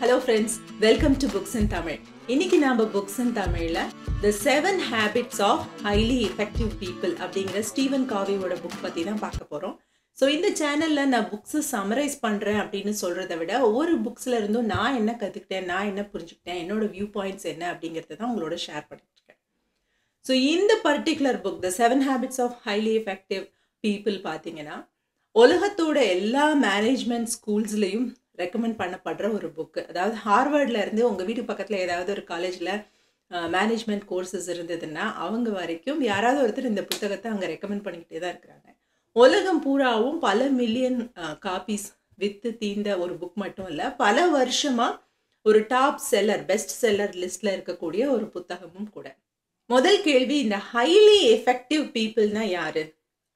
Hello friends welcome to books in Tamil இன்னைக்கு நாம books in தமிழ்ல the seven habits of highly effective people அப்படிங்கிற Steven காவியோட book பத்தி தான் பார்க்க போறோம். ஸோ இந்த சேனல்ல நான் புக்ஸை சமரைஸ் பண்றேன் அப்படின்னு சொல்றதை விட ஒவ்வொரு புக்ஸ்ல இருந்தும் நான் என்ன கத்துக்கிட்டேன் நான் என்ன புரிஞ்சுக்கிட்டேன் என்னோட வியூ பாயிண்ட்ஸ் என்ன அப்படிங்கிறத தான் உங்களோட ஷேர் பண்ணிட்டு இருக்கேன் ஸோ இந்த particular book the seven habits of highly effective people பார்த்தீங்கன்னா உலகத்தோட எல்லா மேனேஜ்மெண்ட் ஸ்கூல்ஸ்லையும் ரெக்கமெண்ட் பண்ணப்படுற ஒரு புக்கு அதாவது ஹார்வர்டில் இருந்து உங்கள் வீட்டு பக்கத்தில் ஏதாவது ஒரு காலேஜில் மேனேஜ்மெண்ட் கோர்சஸ் இருந்ததுன்னா அவங்க வரைக்கும் யாராவது ஒருத்தர் இந்த புத்தகத்தை அங்கே ரெக்கமெண்ட் பண்ணிக்கிட்டே தான் இருக்கிறாங்க. உலகம் பூராவும் பல மில்லியன் காப்பீஸ் வித்து தீந்த ஒரு புக் மட்டும் இல்லை பல வருஷமாக ஒரு டாப் செல்லர் பெஸ்ட் செல்லர் லிஸ்ட்டில் இருக்கக்கூடிய ஒரு புத்தகமும் கூட. முதல் கேள்வி இந்த ஹைலி எஃபெக்டிவ் பீப்புள்னா யாரு?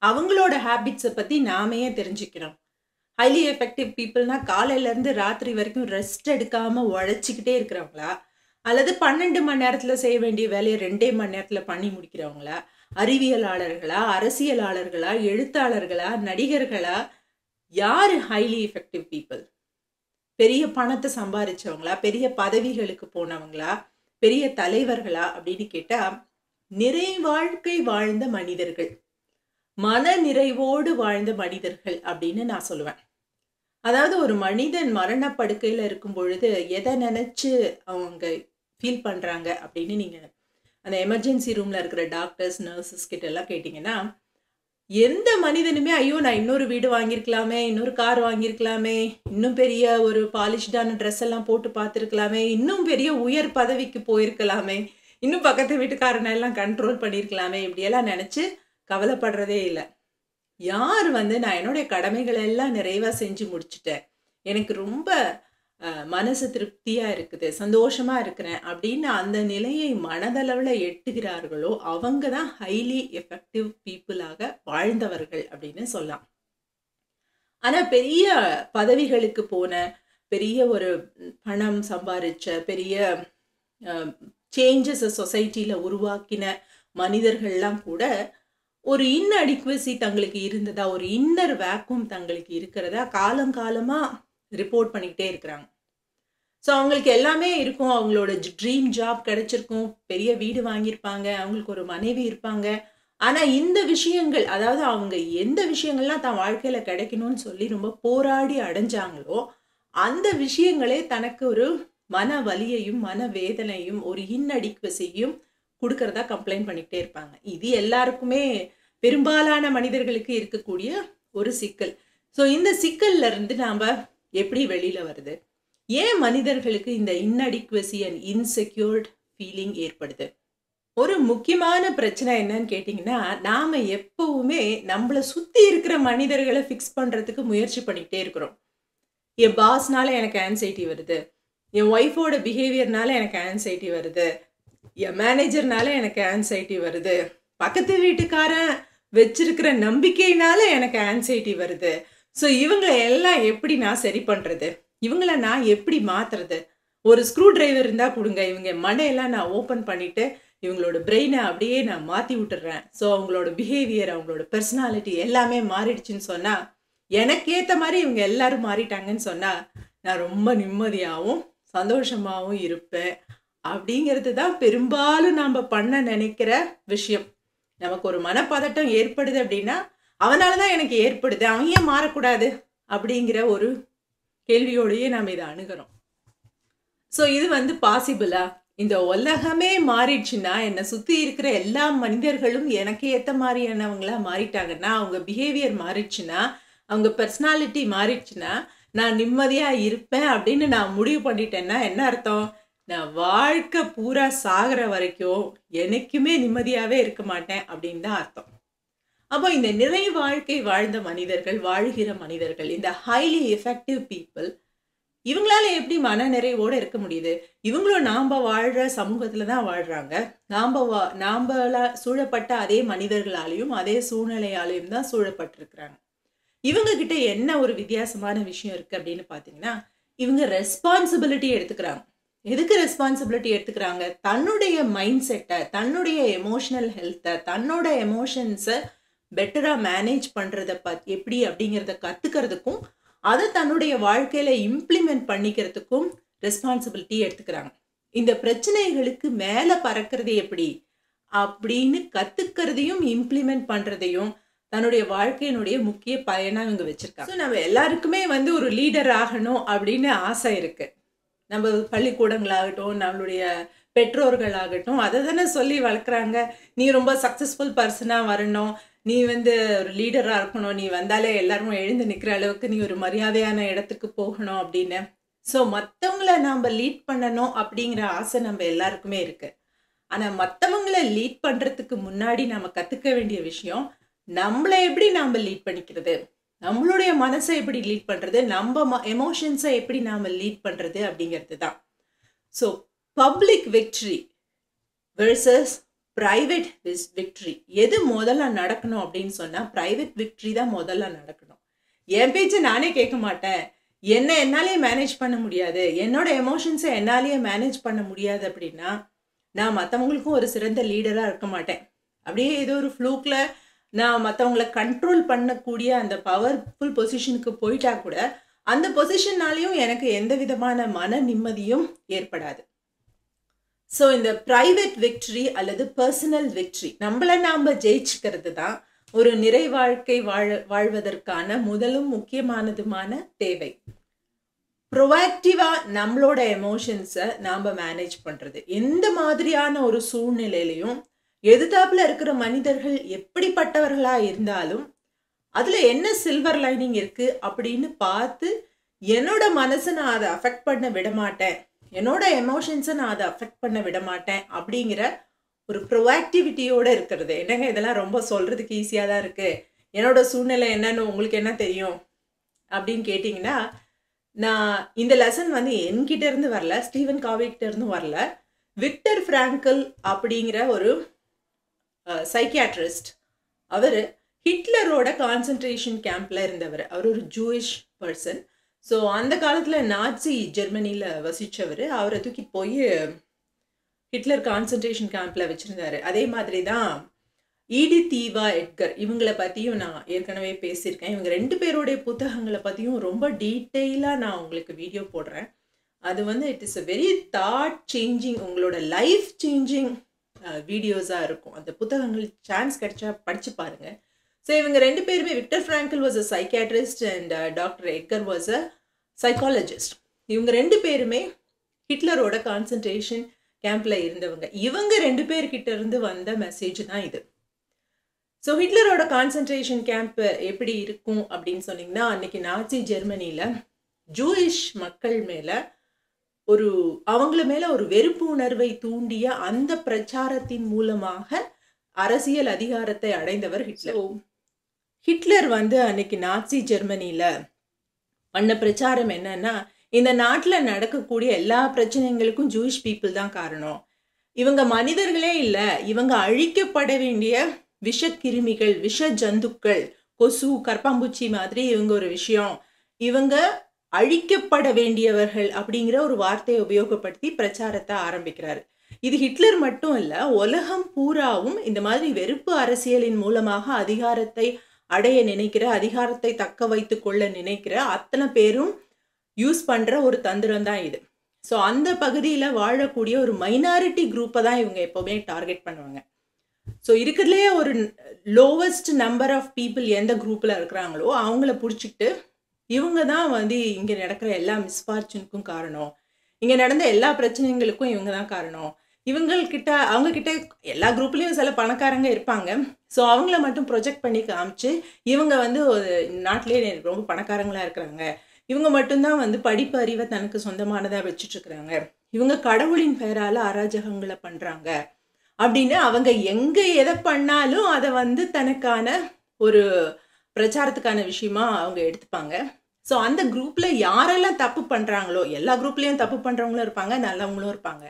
அவங்களோட ஹேபிட்ஸை பற்றி நாமையே தெரிஞ்சுக்கிறோம்? ஹைலி எஃபெக்டிவ் பீப்புள்னா காலையிலேருந்து ராத்திரி வரைக்கும் ரெஸ்ட் எடுக்காமல் உழைச்சிக்கிட்டே இருக்கிறவங்களா? அல்லது பன்னெண்டு மணி நேரத்தில் செய்ய வேண்டிய வேலையை ரெண்டே மணி நேரத்தில் பண்ணி முடிக்கிறவங்களா? அறிவியலாளர்களா அரசியலாளர்களா எழுத்தாளர்களா நடிகர்களா? யார் ஹைலி எஃபெக்டிவ் பீப்புள் பெரிய பணத்தை சம்பாதிச்சவங்களா பெரிய பதவிகளுக்கு போனவங்களா? பெரிய தலைவர்களா? அப்படின்னு கேட்டால் நிறை வாழ்க்கை வாழ்ந்த மனிதர்கள். மன நிறைவோடு வாழ்ந்த மனிதர்கள் அப்படின்னு நான் சொல்லுவேன். அதாவது ஒரு மனிதன் மரணப்படுக்கையில் இருக்கும் பொழுது எதை நினச்சி அவங்க ஃபீல் பண்ணுறாங்க அப்படின்னு நீங்கள் அந்த எமர்ஜென்சி ரூமில் இருக்கிற டாக்டர்ஸ் நர்சஸ் கிட்ட எல்லாம் கேட்டிங்கன்னா எந்த மனிதனுமே ஐயோ நான் இன்னொரு வீடு வாங்கியிருக்கலாமே இன்னொரு கார் வாங்கியிருக்கலாமே இன்னும் பெரிய ஒரு பாலிஷ்டான ட்ரெஸ் எல்லாம் போட்டு பார்த்துருக்கலாமே இன்னும் பெரிய உயர் பதவிக்கு போயிருக்கலாமே இன்னும் பக்கத்து வீட்டுக்காரனெல்லாம் கண்ட்ரோல் பண்ணியிருக்கலாமே இப்படியெல்லாம் நினச்சி கவலைப்படுறதே இல்லை. யார் வந்து நான் என்னுடைய கடமைகளை எல்லாம் நிறைவாக செஞ்சு முடிச்சுட்டேன்? எனக்கு ரொம்ப மனசு திருப்தியாக இருக்குது சந்தோஷமாக இருக்கிறேன் அப்படின்னு அந்த நிலையை மனதளவில் எட்டுகிறார்களோ அவங்க தான் ஹைலி எஃபெக்டிவ் பீப்புளாக வாழ்ந்தவர்கள் அப்படின்னு சொல்லலாம். ஆனால் பெரிய பதவிகளுக்கு போன பெரிய ஒரு பணம் சம்பாதிச்ச பெரிய சேஞ்சஸை சொசைட்டியில் உருவாக்கின மனிதர்கள்லாம் கூட ஒரு இன்னடிக்வசி தங்களுக்கு இருந்ததா ஒரு இன்னர் வேக்கும் தங்களுக்கு இருக்கிறதா காலம் காலமாக ரிப்போர்ட் பண்ணிக்கிட்டே இருக்கிறாங்க. ஸோ அவங்களுக்கு எல்லாமே இருக்கும். அவங்களோட ட்ரீம் ஜாப் கிடைச்சிருக்கும். பெரிய வீடு வாங்கியிருப்பாங்க. அவங்களுக்கு ஒரு மனைவி இருப்பாங்க. ஆனால் இந்த விஷயங்கள் அதாவது அவங்க எந்த விஷயங்கள்லாம் தன் வாழ்க்கையில் கிடைக்கணும்னு சொல்லி ரொம்ப போராடி அடைஞ்சாங்களோ அந்த விஷயங்களே தனக்கு ஒரு மன வலியையும் மன வேதனையும் ஒரு இன்னடிக்வசியும் கொடுக்கறதா கம்ப்ளைண்ட் பண்ணிக்கிட்டே இருப்பாங்க. இது எல்லாருக்குமே பெரும்பாலான மனிதர்களுக்கு இருக்கக்கூடிய ஒரு சிக்கல். ஸோ இந்த சிக்கல்ல இருந்து நாம் எப்படி வெளியில் வருது? ஏன் மனிதர்களுக்கு இந்த இன்அடிக்வசி அண்ட் இன்செக்யூர்ட் ஃபீலிங் ஏற்படுது? ஒரு முக்கியமான பிரச்சனை என்னன்னு கேட்டிங்கன்னா நாம் எப்பவுமே நம்மளை சுற்றி இருக்கிற மனிதர்களை ஃபிக்ஸ் பண்ணுறதுக்கு முயற்சி பண்ணிக்கிட்டே இருக்கிறோம். என் பாஸ்னால எனக்கு ஆன்சைட்டி வருது. என் ஒய்ஃபோட பிஹேவியர்னால எனக்கு ஆன்சைட்டி வருது. என் மேனேஜர்னால எனக்கு ஆன்சைட்டி வருது. பக்கத்து வீட்டுக்காரன் வச்சிருக்கிற நம்பிக்கையினால எனக்கு ஆன்சைட்டி வருது. ஸோ இவங்களை எல்லாம் எப்படி நான் சரி பண்ணுறது இவங்கள நான் எப்படி மாற்றுறது ஒரு ஸ்க்ரூ டிரைவர் இருந்தால் கொடுங்க. இவங்க மண்டையெல்லாம் நான் ஓப்பன் பண்ணிவிட்டு இவங்களோட பிரெயினை அப்படியே நான் மாற்றி விட்டுறேன். ஸோ அவங்களோட பிஹேவியர் அவங்களோட பர்சனாலிட்டி எல்லாமே மாறிடுச்சுன்னு சொன்னால் எனக்கு ஏற்ற மாதிரி இவங்க எல்லாரும் மாறிட்டாங்கன்னு சொன்னால் நான் ரொம்ப நிம்மதியாகவும் சந்தோஷமாகவும் இருப்பேன். அப்படிங்கிறது தான் பெரும்பாலும் நாம் பண்ண நினைக்கிற விஷயம். நமக்கு ஒரு மனப்பதட்டம் ஏற்படுது அப்படின்னா அவனால தான் எனக்கு ஏற்படுது அவன் ஏன் மாறக்கூடாது அப்படிங்கிற ஒரு கேள்வியோடையே நாம் இதை அணுகிறோம். ஸோ இது வந்து பாசிபிளா இந்த உலகமே மாறிடுச்சுன்னா என்னை சுற்றி இருக்கிற எல்லா மனிதர்களும் எனக்கு ஏற்ற மாதிரியானவங்களா மாறிட்டாங்கன்னா அவங்க பிஹேவியர் மாறிடுச்சுன்னா அவங்க பர்சனாலிட்டி மாறிடுச்சுன்னா நான் நிம்மதியாக இருப்பேன் அப்படின்னு நான் முடிவு பண்ணிட்டேன்னா என்ன அர்த்தம்? நான் வாழ்க்கை பூரா சாகிற வரைக்கும் எனக்குமே நிம்மதியாகவே இருக்க மாட்டேன் அப்படின்னு தான் அர்த்தம். அப்போ இந்த நிறை வாழ்க்கை வாழ்ந்த மனிதர்கள் வாழ்கிற மனிதர்கள் இந்த ஹைலி எஃபெக்டிவ் பீப்புள் இவங்களால எப்படி மன நிறைவோடு இருக்க முடியுது? இவங்களும் நாம் வாழ்கிற சமூகத்தில் தான் வாழ்கிறாங்க நாம் வா நாம்பளா சூழப்பட்ட அதே மனிதர்களாலையும் அதே சூழ்நிலையாலையும் தான் சூழப்பட்டிருக்கிறாங்க. இவங்க கிட்ட என்ன ஒரு வித்தியாசமான விஷயம் இருக்குது அப்படின்னு பார்த்தீங்கன்னா இவங்க ரெஸ்பான்சிபிலிட்டி எடுத்துக்கிறாங்க. எதுக்கு ரெஸ்பான்சிபிலிட்டி எடுத்துக்கிறாங்க? தன்னுடைய மைண்ட் செட்டை தன்னுடைய எமோஷனல் ஹெல்த்தை தன்னோட எமோஷன்ஸை பெட்டராக மேனேஜ் பண்ணுறத பத் எப்படி அப்படிங்கிறத கற்றுக்கிறதுக்கும் அதை தன்னுடைய வாழ்க்கையில் இம்ப்ளிமெண்ட் பண்ணிக்கிறதுக்கும் ரெஸ்பான்சிபிலிட்டி எடுத்துக்கிறாங்க. இந்த பிரச்சனைகளுக்கு மேலே பறக்கிறது எப்படி? அப்படின்னு கற்றுக்கிறதையும் இம்ப்ளிமெண்ட் பண்ணுறதையும் தன்னுடைய வாழ்க்கையினுடைய முக்கிய பயனாக இவங்க வச்சுருக்காங்க. ஸோ நம்ம எல்லாருக்குமே வந்து ஒரு லீடர் ஆகணும் அப்படின்னு ஆசை இருக்குது நம்ம பள்ளிக்கூடங்களாகட்டும் நம்மளுடைய பெற்றோர்களாகட்டும் அதை தானே சொல்லி வளர்க்குறாங்க. நீ ரொம்ப சக்ஸஸ்ஃபுல் பர்சனாக வரணும். நீ வந்து ஒரு லீடராக இருக்கணும். நீ வந்தாலே எல்லாரும் எழுந்து நிற்கிற அளவுக்கு நீ ஒரு மரியாதையான இடத்துக்கு போகணும் அப்படின்னு. ஸோ மற்றவங்கள நாம் லீட் பண்ணணும் அப்படிங்கிற ஆசை நம்ம எல்லாருக்குமே இருக்குது ஆனால் மற்றவங்கள லீட் பண்ணுறதுக்கு முன்னாடி நம்ம கற்றுக்க வேண்டிய விஷயம் நம்மளை எப்படி நாம் லீட் பண்ணிக்கிறது? நம்மளுடைய மனசை எப்படி லீட் பண்ணுறது நம்ம ம எமோஷன்ஸை எப்படி நாம் லீட் பண்ணுறது அப்படிங்கிறது தான். So public victory versus private victory எது முதல்ல நடக்கணும் அப்படின்னு சொன்னால் ப்ரைவேட் விக்ட்ரி தான் முதல்ல நடக்கணும். என் பேச்சை நானே கேட்க மாட்டேன். என்ன என்னாலேயே மேனேஜ் பண்ண முடியாது. என்னோட எமோஷன்ஸை என்னாலேயே மேனேஜ் பண்ண முடியாது அப்படின்னா நான் மற்றவங்களுக்கும் ஒரு சிறந்த லீடராக இருக்க மாட்டேன். அப்படியே ஏதோ ஒரு ஃப்ளூக்கில் நான் மற்றவங்கள கண்ட்ரோல் பண்ணக்கூடிய அந்த பவர்ஃபுல் பொசிஷனுக்கு போயிட்டா கூட அந்த பொசிஷன்னாலையும் எனக்கு எந்த விதமான மன நிம்மதியும் ஏற்படாது. ஸோ இந்த ப்ரைவேட் விக்ட்ரி அல்லது பர்சனல் விக்ட்ரி நம்மளை நாம் ஜெயிச்சுக்கிறது தான் ஒரு நிறை வாழ்க்கை வாழ வாழ்வதற்கான முதலும் முக்கியமானதுமான தேவை. ப்ரொவாக்டிவாக நம்மளோட எமோஷன்ஸை நாம் மேனேஜ் பண்ணுறது எந்த மாதிரியான ஒரு சூழ்நிலையிலையும் எதிர்த்தாப்புல இருக்கிற மனிதர்கள் எப்படிப்பட்டவர்களா இருந்தாலும் அதுல என்ன சில்வர் லைனிங் இருக்கு அப்படின்னு பார்த்து என்னோட மனசை நான் அதை அஃபெக்ட் பண்ண விட மாட்டேன் என்னோட எமோஷன்ஸை நான் அதை அஃபெக்ட் பண்ண விட மாட்டேன் அப்படிங்கிற ஒரு ப்ரொவாக்டிவிட்டியோட இருக்கிறது. என்னங்க இதெல்லாம் ரொம்ப சொல்றதுக்கு ஈஸியாக தான் இருக்கு? என்னோட சூழ்நிலை என்னன்னு உங்களுக்கு என்ன தெரியும்? அப்படின்னு கேட்டிங்கன்னா நான் இந்த லெசன் வந்து என்கிட்ட இருந்து வரல ஸ்டீவன் காவிக்கிட்ட இருந்து வரல. விக்டர் ஃப்ராங்கல் அப்படிங்கிற ஒரு சைக்கியாட்ரிஸ்ட் அவர் ஹிட்லரோட கான்சன்ட்ரேஷன் கேம்பில் இருந்தவர். அவர் ஒரு ஜூயிஷ் பர்சன் ஸோ அந்த காலத்தில் நாட்சி ஜெர்மனியில் வசித்தவர் அவரை தூக்கி போய் ஹிட்லர் கான்சன்ட்ரேஷன் கேம்பில் வச்சுருந்தாரு. அதே மாதிரி தான் ஈடி தீவா எட்கர். இவங்களை பற்றியும் நான் ஏற்கனவே பேசியிருக்கேன். இவங்க ரெண்டு பேருடைய புத்தகங்களை பற்றியும் ரொம்ப டீட்டெயிலாக நான் உங்களுக்கு வீடியோ போடுறேன். அது வந்து it is a very thought changing உங்களோட லைஃப் சேஞ்சிங் வீடியோஸாக இருக்கும். அந்த புத்தகங்கள் சான்ஸ் கிடைச்சா படித்து பாருங்கள் ஸோ இவங்க ரெண்டு பேருமே Victor Frankl was a psychiatrist and doctor Eger was a psychologist இவங்க ரெண்டு பேருமே ஹிட்லரோட கான்சன்ட்ரேஷன் கேம்பில் இருந்தவங்க. இவங்க ரெண்டு பேர்கிட்ட இருந்து வந்த மெசேஜ் தான் இது. ஸோ ஹிட்லரோட கான்சன்ட்ரேஷன் கேம்ப் எப்படி இருக்கும் அப்படின்னு சொன்னிங்கன்னா அன்னைக்கு நாச்சி ஜெர்மனியில் ஜூயிஷ் மக்கள் மேலே ஒரு அவங்கள மேல ஒரு வெறுப்பு உணர்வை தூண்டிய அந்த பிரச்சாரத்தின் மூலமாக அரசியல் அதிகாரத்தை அடைந்தவர் ஹிட்லர். ஹிட்லர் வந்து அன்னைக்கு நாசி ஜெர்மனியில பண்ண பிரச்சாரம் என்னன்னா இந்த நாட்டில் நடக்கக்கூடிய எல்லா பிரச்சனைகளுக்கும் ஜூயிஷ் பீப்புள் தான் காரணம். இவங்க மனிதர்களே இல்லை இவங்க அழிக்கப்பட வேண்டிய விஷக்கிருமிகள் விஷ ஜந்துக்கள் கொசு கற்பாம்பூச்சி மாதிரி இவங்க ஒரு விஷயம். இவங்க அழிக்கப்பட வேண்டியவர்கள் அப்படிங்கிற ஒரு வார்த்தையை உபயோகப்படுத்தி பிரச்சாரத்தை ஆரம்பிக்கிறாரு. இது ஹிட்லர் மட்டும் இல்ல உலகம் பூராவும் இந்த மாதிரி வெறுப்பு அரசியலின் மூலமாக அதிகாரத்தை அடைய நினைக்கிற அதிகாரத்தை தக்க வைத்து கொள்ள நினைக்கிற அத்தனை பேரும் யூஸ் பண்ற ஒரு தந்திரம் தான் இது. ஸோ அந்த பகுதியில் வாழக்கூடிய ஒரு மைனாரிட்டி குரூப்பை தான் இவங்க எப்போவுமே டார்கெட் பண்ணுவாங்க. ஸோ இருக்கிறதுலே ஒரு லோவஸ்ட் நம்பர் ஆஃப் பீப்புள் எந்த குரூப்பில் இருக்கிறாங்களோ அவங்கள பிடிச்சிக்கிட்டு இவங்க தான் வந்து இங்கே நடக்கிற எல்லா மிஸ்ஃபார்ச்சுனுக்கும் காரணம். இங்கே நடந்த எல்லா பிரச்சனைகளுக்கும் இவங்க தான் காரணம். இவங்கள்கிட்ட அவங்கக்கிட்ட எல்லா குரூப்லேயும் சில பணக்காரங்க இருப்பாங்க. ஸோ அவங்கள மட்டும் ப்ரொஜெக்ட் பண்ணி காமிச்சு இவங்க வந்து ஒரு நாட்டிலே ரொம்ப பணக்காரங்களாக இருக்கிறாங்க. இவங்க மட்டும்தான் வந்து படிப்பு அறிவை தனக்கு சொந்தமானதாக வச்சுட்ருக்குறாங்க இவங்க கடவுளின் பெயரால் அராஜகங்களை பண்ணுறாங்க அப்படின்னு அவங்க எங்கே எதை பண்ணாலும் அதை வந்து தனக்கான ஒரு பிரச்சாரத்துக்கான விஷயமா அவங்க எடுத்துப்பாங்க. ஸோ அந்த குரூப்பில் யாரெல்லாம் தப்பு பண்ணுறாங்களோ எல்லா குரூப்லேயும் தப்பு பண்ணுறவங்களும் இருப்பாங்க நல்லவங்களும் இருப்பாங்க.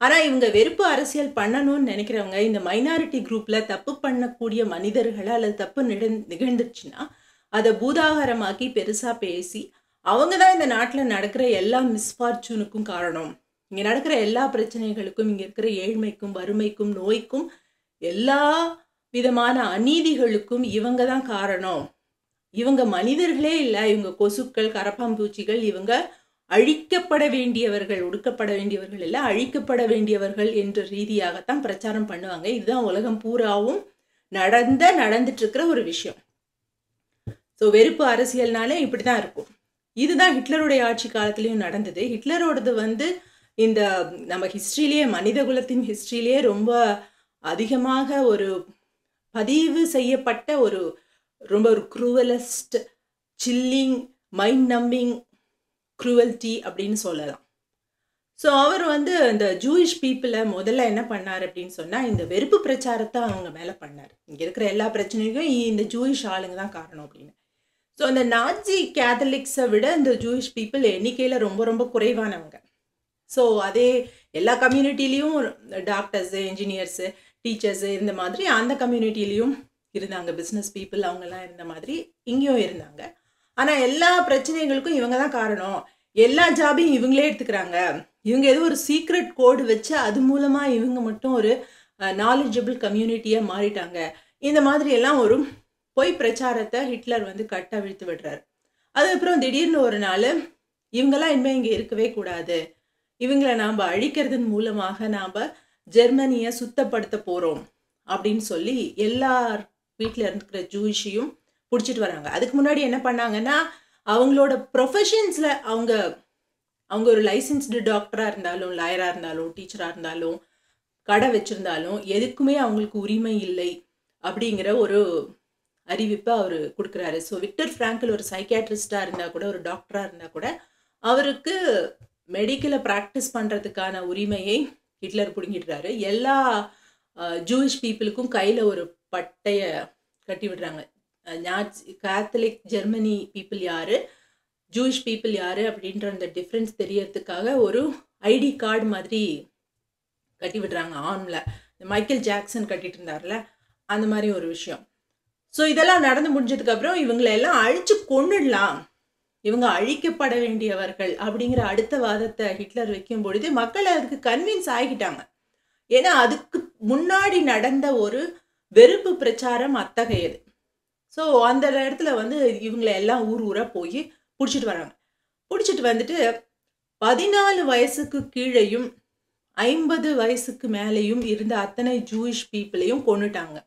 ஆனால் இவங்க வெறுப்பு அரசியல் பண்ணணும்னு நினைக்கிறவங்க இந்த மைனாரிட்டி குரூப்பில் தப்பு பண்ணக்கூடிய மனிதர்களை அல்லது தப்பு நிக நிகழ்ந்துருச்சுன்னா அதை பூதாகாரமாக்கி பெருசாக பேசி அவங்க தான் இந்த நாட்டில் நடக்கிற எல்லா மிஸ்ஃபார்ச்சூனுக்கும் காரணம். இங்கே நடக்கிற எல்லா பிரச்சனைகளுக்கும் இங்கே இருக்கிற ஏழ்மைக்கும் வறுமைக்கும் நோய்க்கும் எல்லா விதமான அநீதிகளுக்கும் இவங்க தான் காரணம். இவங்க மனிதர்களே இல்லை இவங்க கொசுக்கள் கரப்பாம்பூச்சிகள் இவங்க அழிக்கப்பட வேண்டியவர்கள் ஒடுக்கப்பட வேண்டியவர்கள் இல்லை அழிக்கப்பட வேண்டியவர்கள் என்ற ரீதியாகத்தான் பிரச்சாரம் பண்ணுவாங்க. இதுதான் உலகம் பூராவும் நடந்த நடந்துட்டு இருக்கிற ஒரு விஷயம். ஸோ வெறுப்பு அரசியல்னாலே இப்படி தான் இருக்கும். இதுதான் ஹிட்லருடைய ஆட்சி காலத்துலேயும் நடந்தது. ஹிட்லரோடது வந்து இந்த நம்ம ஹிஸ்ட்ரியிலேயே மனித குலத்தின் ஹிஸ்ட்ரியிலேயே ரொம்ப அதிகமாக ஒரு பதிவு செய்யப்பட்ட ஒரு ரொம்ப ஒரு cruellest chilling mind numbing cruelty அப்படின்னு சொல்லலாம். ஸோ அவர் வந்து இந்த ஜூயிஷ் பீப்புளை முதல்ல என்ன பண்ணார் அப்படின்னு சொன்னால் இந்த வெறுப்பு பிரச்சாரத்தை அவங்க மேலே பண்ணார். இங்கே இருக்கிற எல்லா பிரச்சனைக்கும் இந்த ஜூயிஷ் ஆளுங்க தான் காரணம் அப்படின்னு. ஸோ அந்த நாஜி கேத்தலிக்ஸை விட இந்த ஜூயிஷ் பீப்புள் எண்ணிக்கையில் ரொம்ப ரொம்ப குறைவானவங்க. ஸோ அதே எல்லா கம்யூனிட்டிலையும் டாக்டர்ஸு இன்ஜினியர்ஸு டீச்சர்ஸு இந்த மாதிரி அந்த கம்யூனிட்டிலையும் இருந்தாங்க பிஸ்னஸ் பீப்புள் அவங்கெல்லாம் இருந்த மாதிரி இங்கேயும் இருந்தாங்க. ஆனால் எல்லா பிரச்சனைகளுக்கும் இவங்க தான் காரணம். எல்லா ஜாபையும் இவங்களே எடுத்துக்கிறாங்க. இவங்க ஏதோ ஒரு சீக்ரெட் கோடு வச்சு அது மூலமாக இவங்க மட்டும் ஒரு நாலேஜபிள் கம்யூனிட்டியாக மாறிட்டாங்க. இந்த மாதிரி எல்லாம் ஒரு பொய் பிரச்சாரத்தை ஹிட்லர் வந்து கட்டவிழ்த்து விடுறாரு. அதுக்கப்புறம் திடீர்னு ஒரு நாள் இவங்கெல்லாம் இனிமேல் இங்கே இருக்கவே கூடாது. இவங்களை நாம் அழிக்கிறதன் மூலமாக நாம் ஜெர்மனியை சுத்தப்படுத்த போகிறோம் அப்படின்னு சொல்லி எல்லார் வீட்டில் இருக்கிற ஜூயிஷையும் பிடிச்சிட்டு வராங்க. அதுக்கு முன்னாடி என்ன பண்ணாங்கன்னா அவங்களோட ப்ரொஃபஷன்ஸில் அவங்க அவங்க ஒரு லைசன்ஸ்டு டாக்டராக இருந்தாலும் லாயராக இருந்தாலும் டீச்சராக இருந்தாலும் கடை வச்சுருந்தாலும் எதுக்குமே அவங்களுக்கு உரிமை இல்லை அப்படிங்கிற ஒரு அறிவிப்பை அவர் கொடுக்குறாரு. ஸோ விக்டர் ஃப்ராங்கில் ஒரு சைக்கியாட்ரிஸ்டாக இருந்தால் கூட ஒரு டாக்டராக இருந்தால் கூட அவருக்கு மெடிக்கலை ப்ராக்டிஸ் பண்ணுறதுக்கான உரிமையை ஹிட்லர் பிடுங்கிடுறாரு. எல்லா ஜூயிஷ் பீப்புளுக்கும் கையில் ஒரு பட்டையை கட்டி விடுறாங்க. கேத்தலிக் ஜெர்மனி பீப்புள் யார்? ஜூயிஷ் பீப்புள் யார்? அப்படின்ற அந்த டிஃப்ரென்ஸ் தெரியறதுக்காக ஒரு ஐடி கார்டு மாதிரி கட்டி விடுறாங்க ஆன்ல. மைக்கேல் ஜாக்சன் கட்டிட்டு இருந்தார்ல அந்த மாதிரி ஒரு விஷயம். ஸோ இதெல்லாம் நடந்து முடிஞ்சதுக்கப்புறம் இவங்களை எல்லாம் அழிச்சு கொண்டுடலாம் இவங்க அழிக்கப்பட வேண்டியவர்கள் அப்படிங்கிற அடுத்த வாதத்தை ஹிட்லர் வைக்கும் பொழுது மக்கள் அதுக்கு கன்வின்ஸ் ஆகிட்டாங்க. ஏன்னா அதுக்கு முன்னாடி நடந்த ஒரு வெறுப்பு பிரச்சாரம் அத்தகையது. ஸோ அந்த இடத்துல வந்து இவங்களை எல்லாம் ஊர் ஊராக போய் பிடிச்சிட்டு வராங்க. பிடிச்சிட்டு வந்துட்டு பதினாலு வயசுக்கு கீழேயும் ஐம்பது வயசுக்கு மேலேயும் இருந்த அத்தனை ஜூயிஷ் பீப்புளையும் கொண்டுட்டாங்க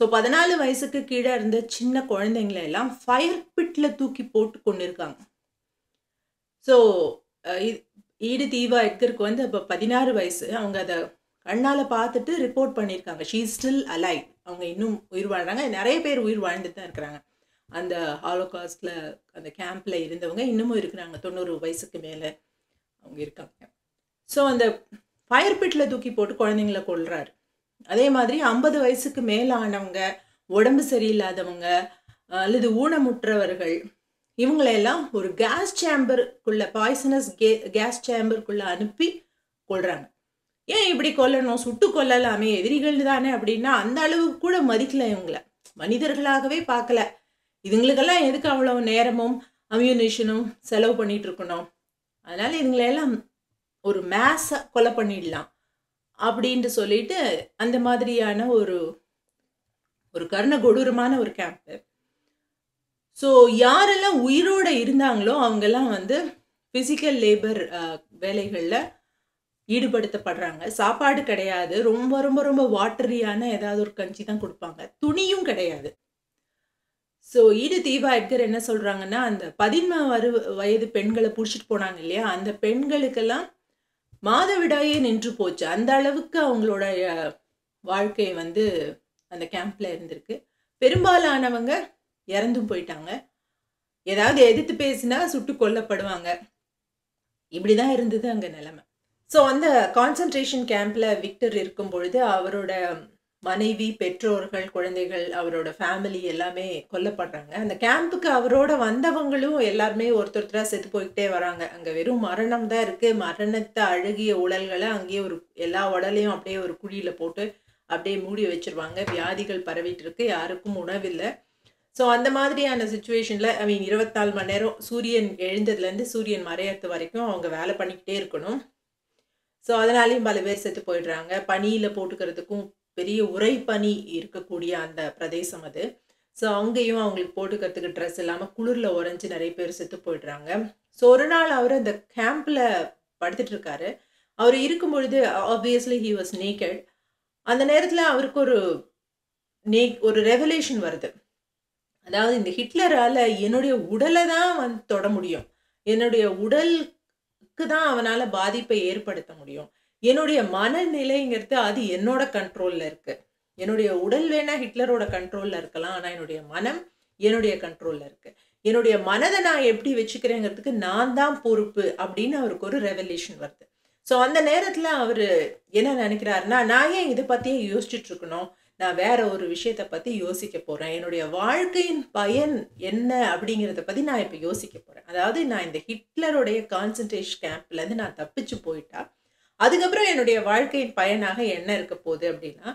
ஸோ பதினாலு வயசுக்கு கீழே இருந்த சின்ன குழந்தைங்கள எல்லாம் ஃபயர் பிட்டில் தூக்கி போட்டு கொண்டு இருக்காங்க ஸோ ஈடு தீவா எட்கருக்கு வந்து இப்போ பதினாறு வயசு அவங்க அதை கண்ணால் பார்த்துட்டு ரிப்போர்ட் பண்ணியிருக்காங்க ஷீ ஸ்டில் அலைவ் அவங்க இன்னும் உயிர் வாழ்கிறாங்க நிறைய பேர் உயிர் வாழ்ந்துட்டு தான் இருக்கிறாங்க. அந்த ஹாலோகாஸ்டில் அந்த கேம்பில் இருந்தவங்க இன்னமும் இருக்கிறாங்க. தொண்ணூறு வயசுக்கு மேலே அவங்க இருக்காங்க. ஸோ அந்த ஃபயர் பிட்டில் தூக்கி போட்டு குழந்தைங்கள கொள்றாரு அதே மாதிரி ஐம்பது வயசுக்கு மேலானவங்க உடம்பு சரியில்லாதவங்க அல்லது ஊனமுற்றவர்கள் இவங்களையெல்லாம் ஒரு கேஸ் சேம்பருக்குள்ளே பாய்சனஸ் கே கேஸ் சேம்பருக்குள்ளே அனுப்பி கொள்கிறாங்க ஏன் இப்படி கொல்லணும்? சுட்டு கொல்லலாமே. எதிரிகள் தானே அப்படின்னா அந்த அளவுக்கு கூட மதிக்கல இவங்கள. மனிதர்களாகவே பார்க்கல. இதுங்களுக்கெல்லாம் எதுக்கு அவ்வளோ நேரமும் அம்யூனேஷனும் செலவு பண்ணிட்டு இருக்கணும்? அதனால இதுங்களெல்லாம் ஒரு மேஸை கொலை பண்ணிடலாம் அப்படின்ட்டு சொல்லிட்டு அந்த மாதிரியான ஒரு ஒரு கர்ண கொடூரமான ஒரு கேம்ப்பு ஸோ யாரெல்லாம் உயிரோட இருந்தாங்களோ அவங்கெல்லாம் வந்து ஃபிசிக்கல் லேபர் வேலைகளில் ஈடுபடுத்தப்படுறாங்க. சாப்பாடு கிடையாது. ரொம்ப ரொம்ப ரொம்ப வாட்டரியான ஏதாவது ஒரு கஞ்சி தான் கொடுப்பாங்க. துணியும் கிடையாது. ஸோ ஈடு தீபா எட்கர் என்ன சொல்கிறாங்கன்னா அந்த பதின்ம வயது பெண்களை பிடிச்சிட்டு போனாங்க இல்லையா? அந்த பெண்களுக்கெல்லாம் மாதவிடாயே நின்று போச்சு. அந்த அளவுக்கு அவங்களோட வாழ்க்கை வந்து அந்த கேம்ப்ல இருந்திருக்கு. பெரும்பாலானவங்க இறந்தும் போயிட்டாங்க. ஏதாவது எதிர்த்து பேசினா சுட்டு கொல்லப்படுவாங்க. இப்படிதான் இருந்தது அங்கே நிலைமை. ஸோ அந்த கான்சன்ட்ரேஷன் கேம்பில் விக்டர் இருக்கும் பொழுது அவரோட மனைவி பெற்றோர்கள் குழந்தைகள் அவரோட ஃபேமிலி எல்லாமே கொல்லப்படுறாங்க. அந்த கேம்புக்கு அவரோட வந்தவங்களும் எல்லாருமே ஒருத்தொருத்தராக செத்து போய்கிட்டே வராங்க. அங்கே வெறும் மரணம் தான் இருக்குது மரணத்தை அழுகிய உடல்களை அங்கேயே ஒரு எல்லா உடலையும் அப்படியே ஒரு குழியில் போட்டு அப்படியே மூடி வச்சிருவாங்க. வியாதிகள் பரவிட்டு இருக்கு யாருக்கும் உணவில்லை. ஸோ அந்த மாதிரியான சுச்சுவேஷனில் ஐ மீன் இருபத்தாலு மணி நேரம் சூரியன் எழுந்ததுலேருந்து சூரியன் மறையறது வரைக்கும் அவங்க வேலை பண்ணிக்கிட்டே இருக்கணும். ஸோ அதனாலையும் பல பேர் செத்து போயிடுறாங்க. பனியில் போட்டுக்கிறதுக்கும் பெரிய உரை பனி இருக்கக்கூடிய அந்த பிரதேசம் அது. ஸோ அங்கேயும் அவங்களுக்கு போட்டுக்கிறதுக்கு ட்ரெஸ் இல்லாமல் குளிரில் உறைஞ்சி நிறைய பேர் செத்து போயிடுறாங்க. ஸோ ஒரு நாள் அவர் அந்த கேம்பில் படுத்துட்டு இருக்காரு. அவர் இருக்கும் பொழுது ஆப்வியஸ்லி ஹி வாஸ் நேக்கட் அந்த நேரத்தில் அவருக்கு ஒரு நே ஒரு ரெவலேஷன் வருது. அதாவது இந்த ஹிட்லரால் என்னுடைய உடலை தான் வந்து தொட முடியும். என்னுடைய உடல் உடலுக்கு தான் அவனால் பாதிப்பை ஏற்படுத்த முடியும். என்னுடைய மனநிலைங்கிறது அது என்னோட கண்ட்ரோலில் இருக்குது என்னுடைய உடல் வேணா ஹிட்லரோட கண்ட்ரோலில் இருக்கலாம் ஆனால் என்னுடைய மனம் என்னுடைய கண்ட்ரோலில் இருக்குது என்னுடைய மனதை நான் எப்படி வச்சுக்கிறேங்கிறதுக்கு நான் தான் பொறுப்பு அப்படின்னு அவருக்கு ஒரு ரெவல்யூஷன் வருது. ஸோ அந்த நேரத்தில் அவர் என்ன நினைக்கிறாருன்னா நான் ஏன் இதை பற்றியே யோசிச்சுட்டு இருக்கணும்? நான் வேற ஒரு விஷயத்த பற்றி யோசிக்க போகிறேன் என்னுடைய வாழ்க்கையின் பயன் என்ன அப்படிங்கிறத பற்றி நான் இப்போ யோசிக்க போகிறேன் அதாவது நான் இந்த ஹிட்லருடைய கான்சன்ட்ரேஷன் கேம்ப்லேருந்து நான் தப்பிச்சு போயிட்டா அதுக்கப்புறம் என்னுடைய வாழ்க்கையின் பயனாக என்ன இருக்க போகுது அப்படின்னா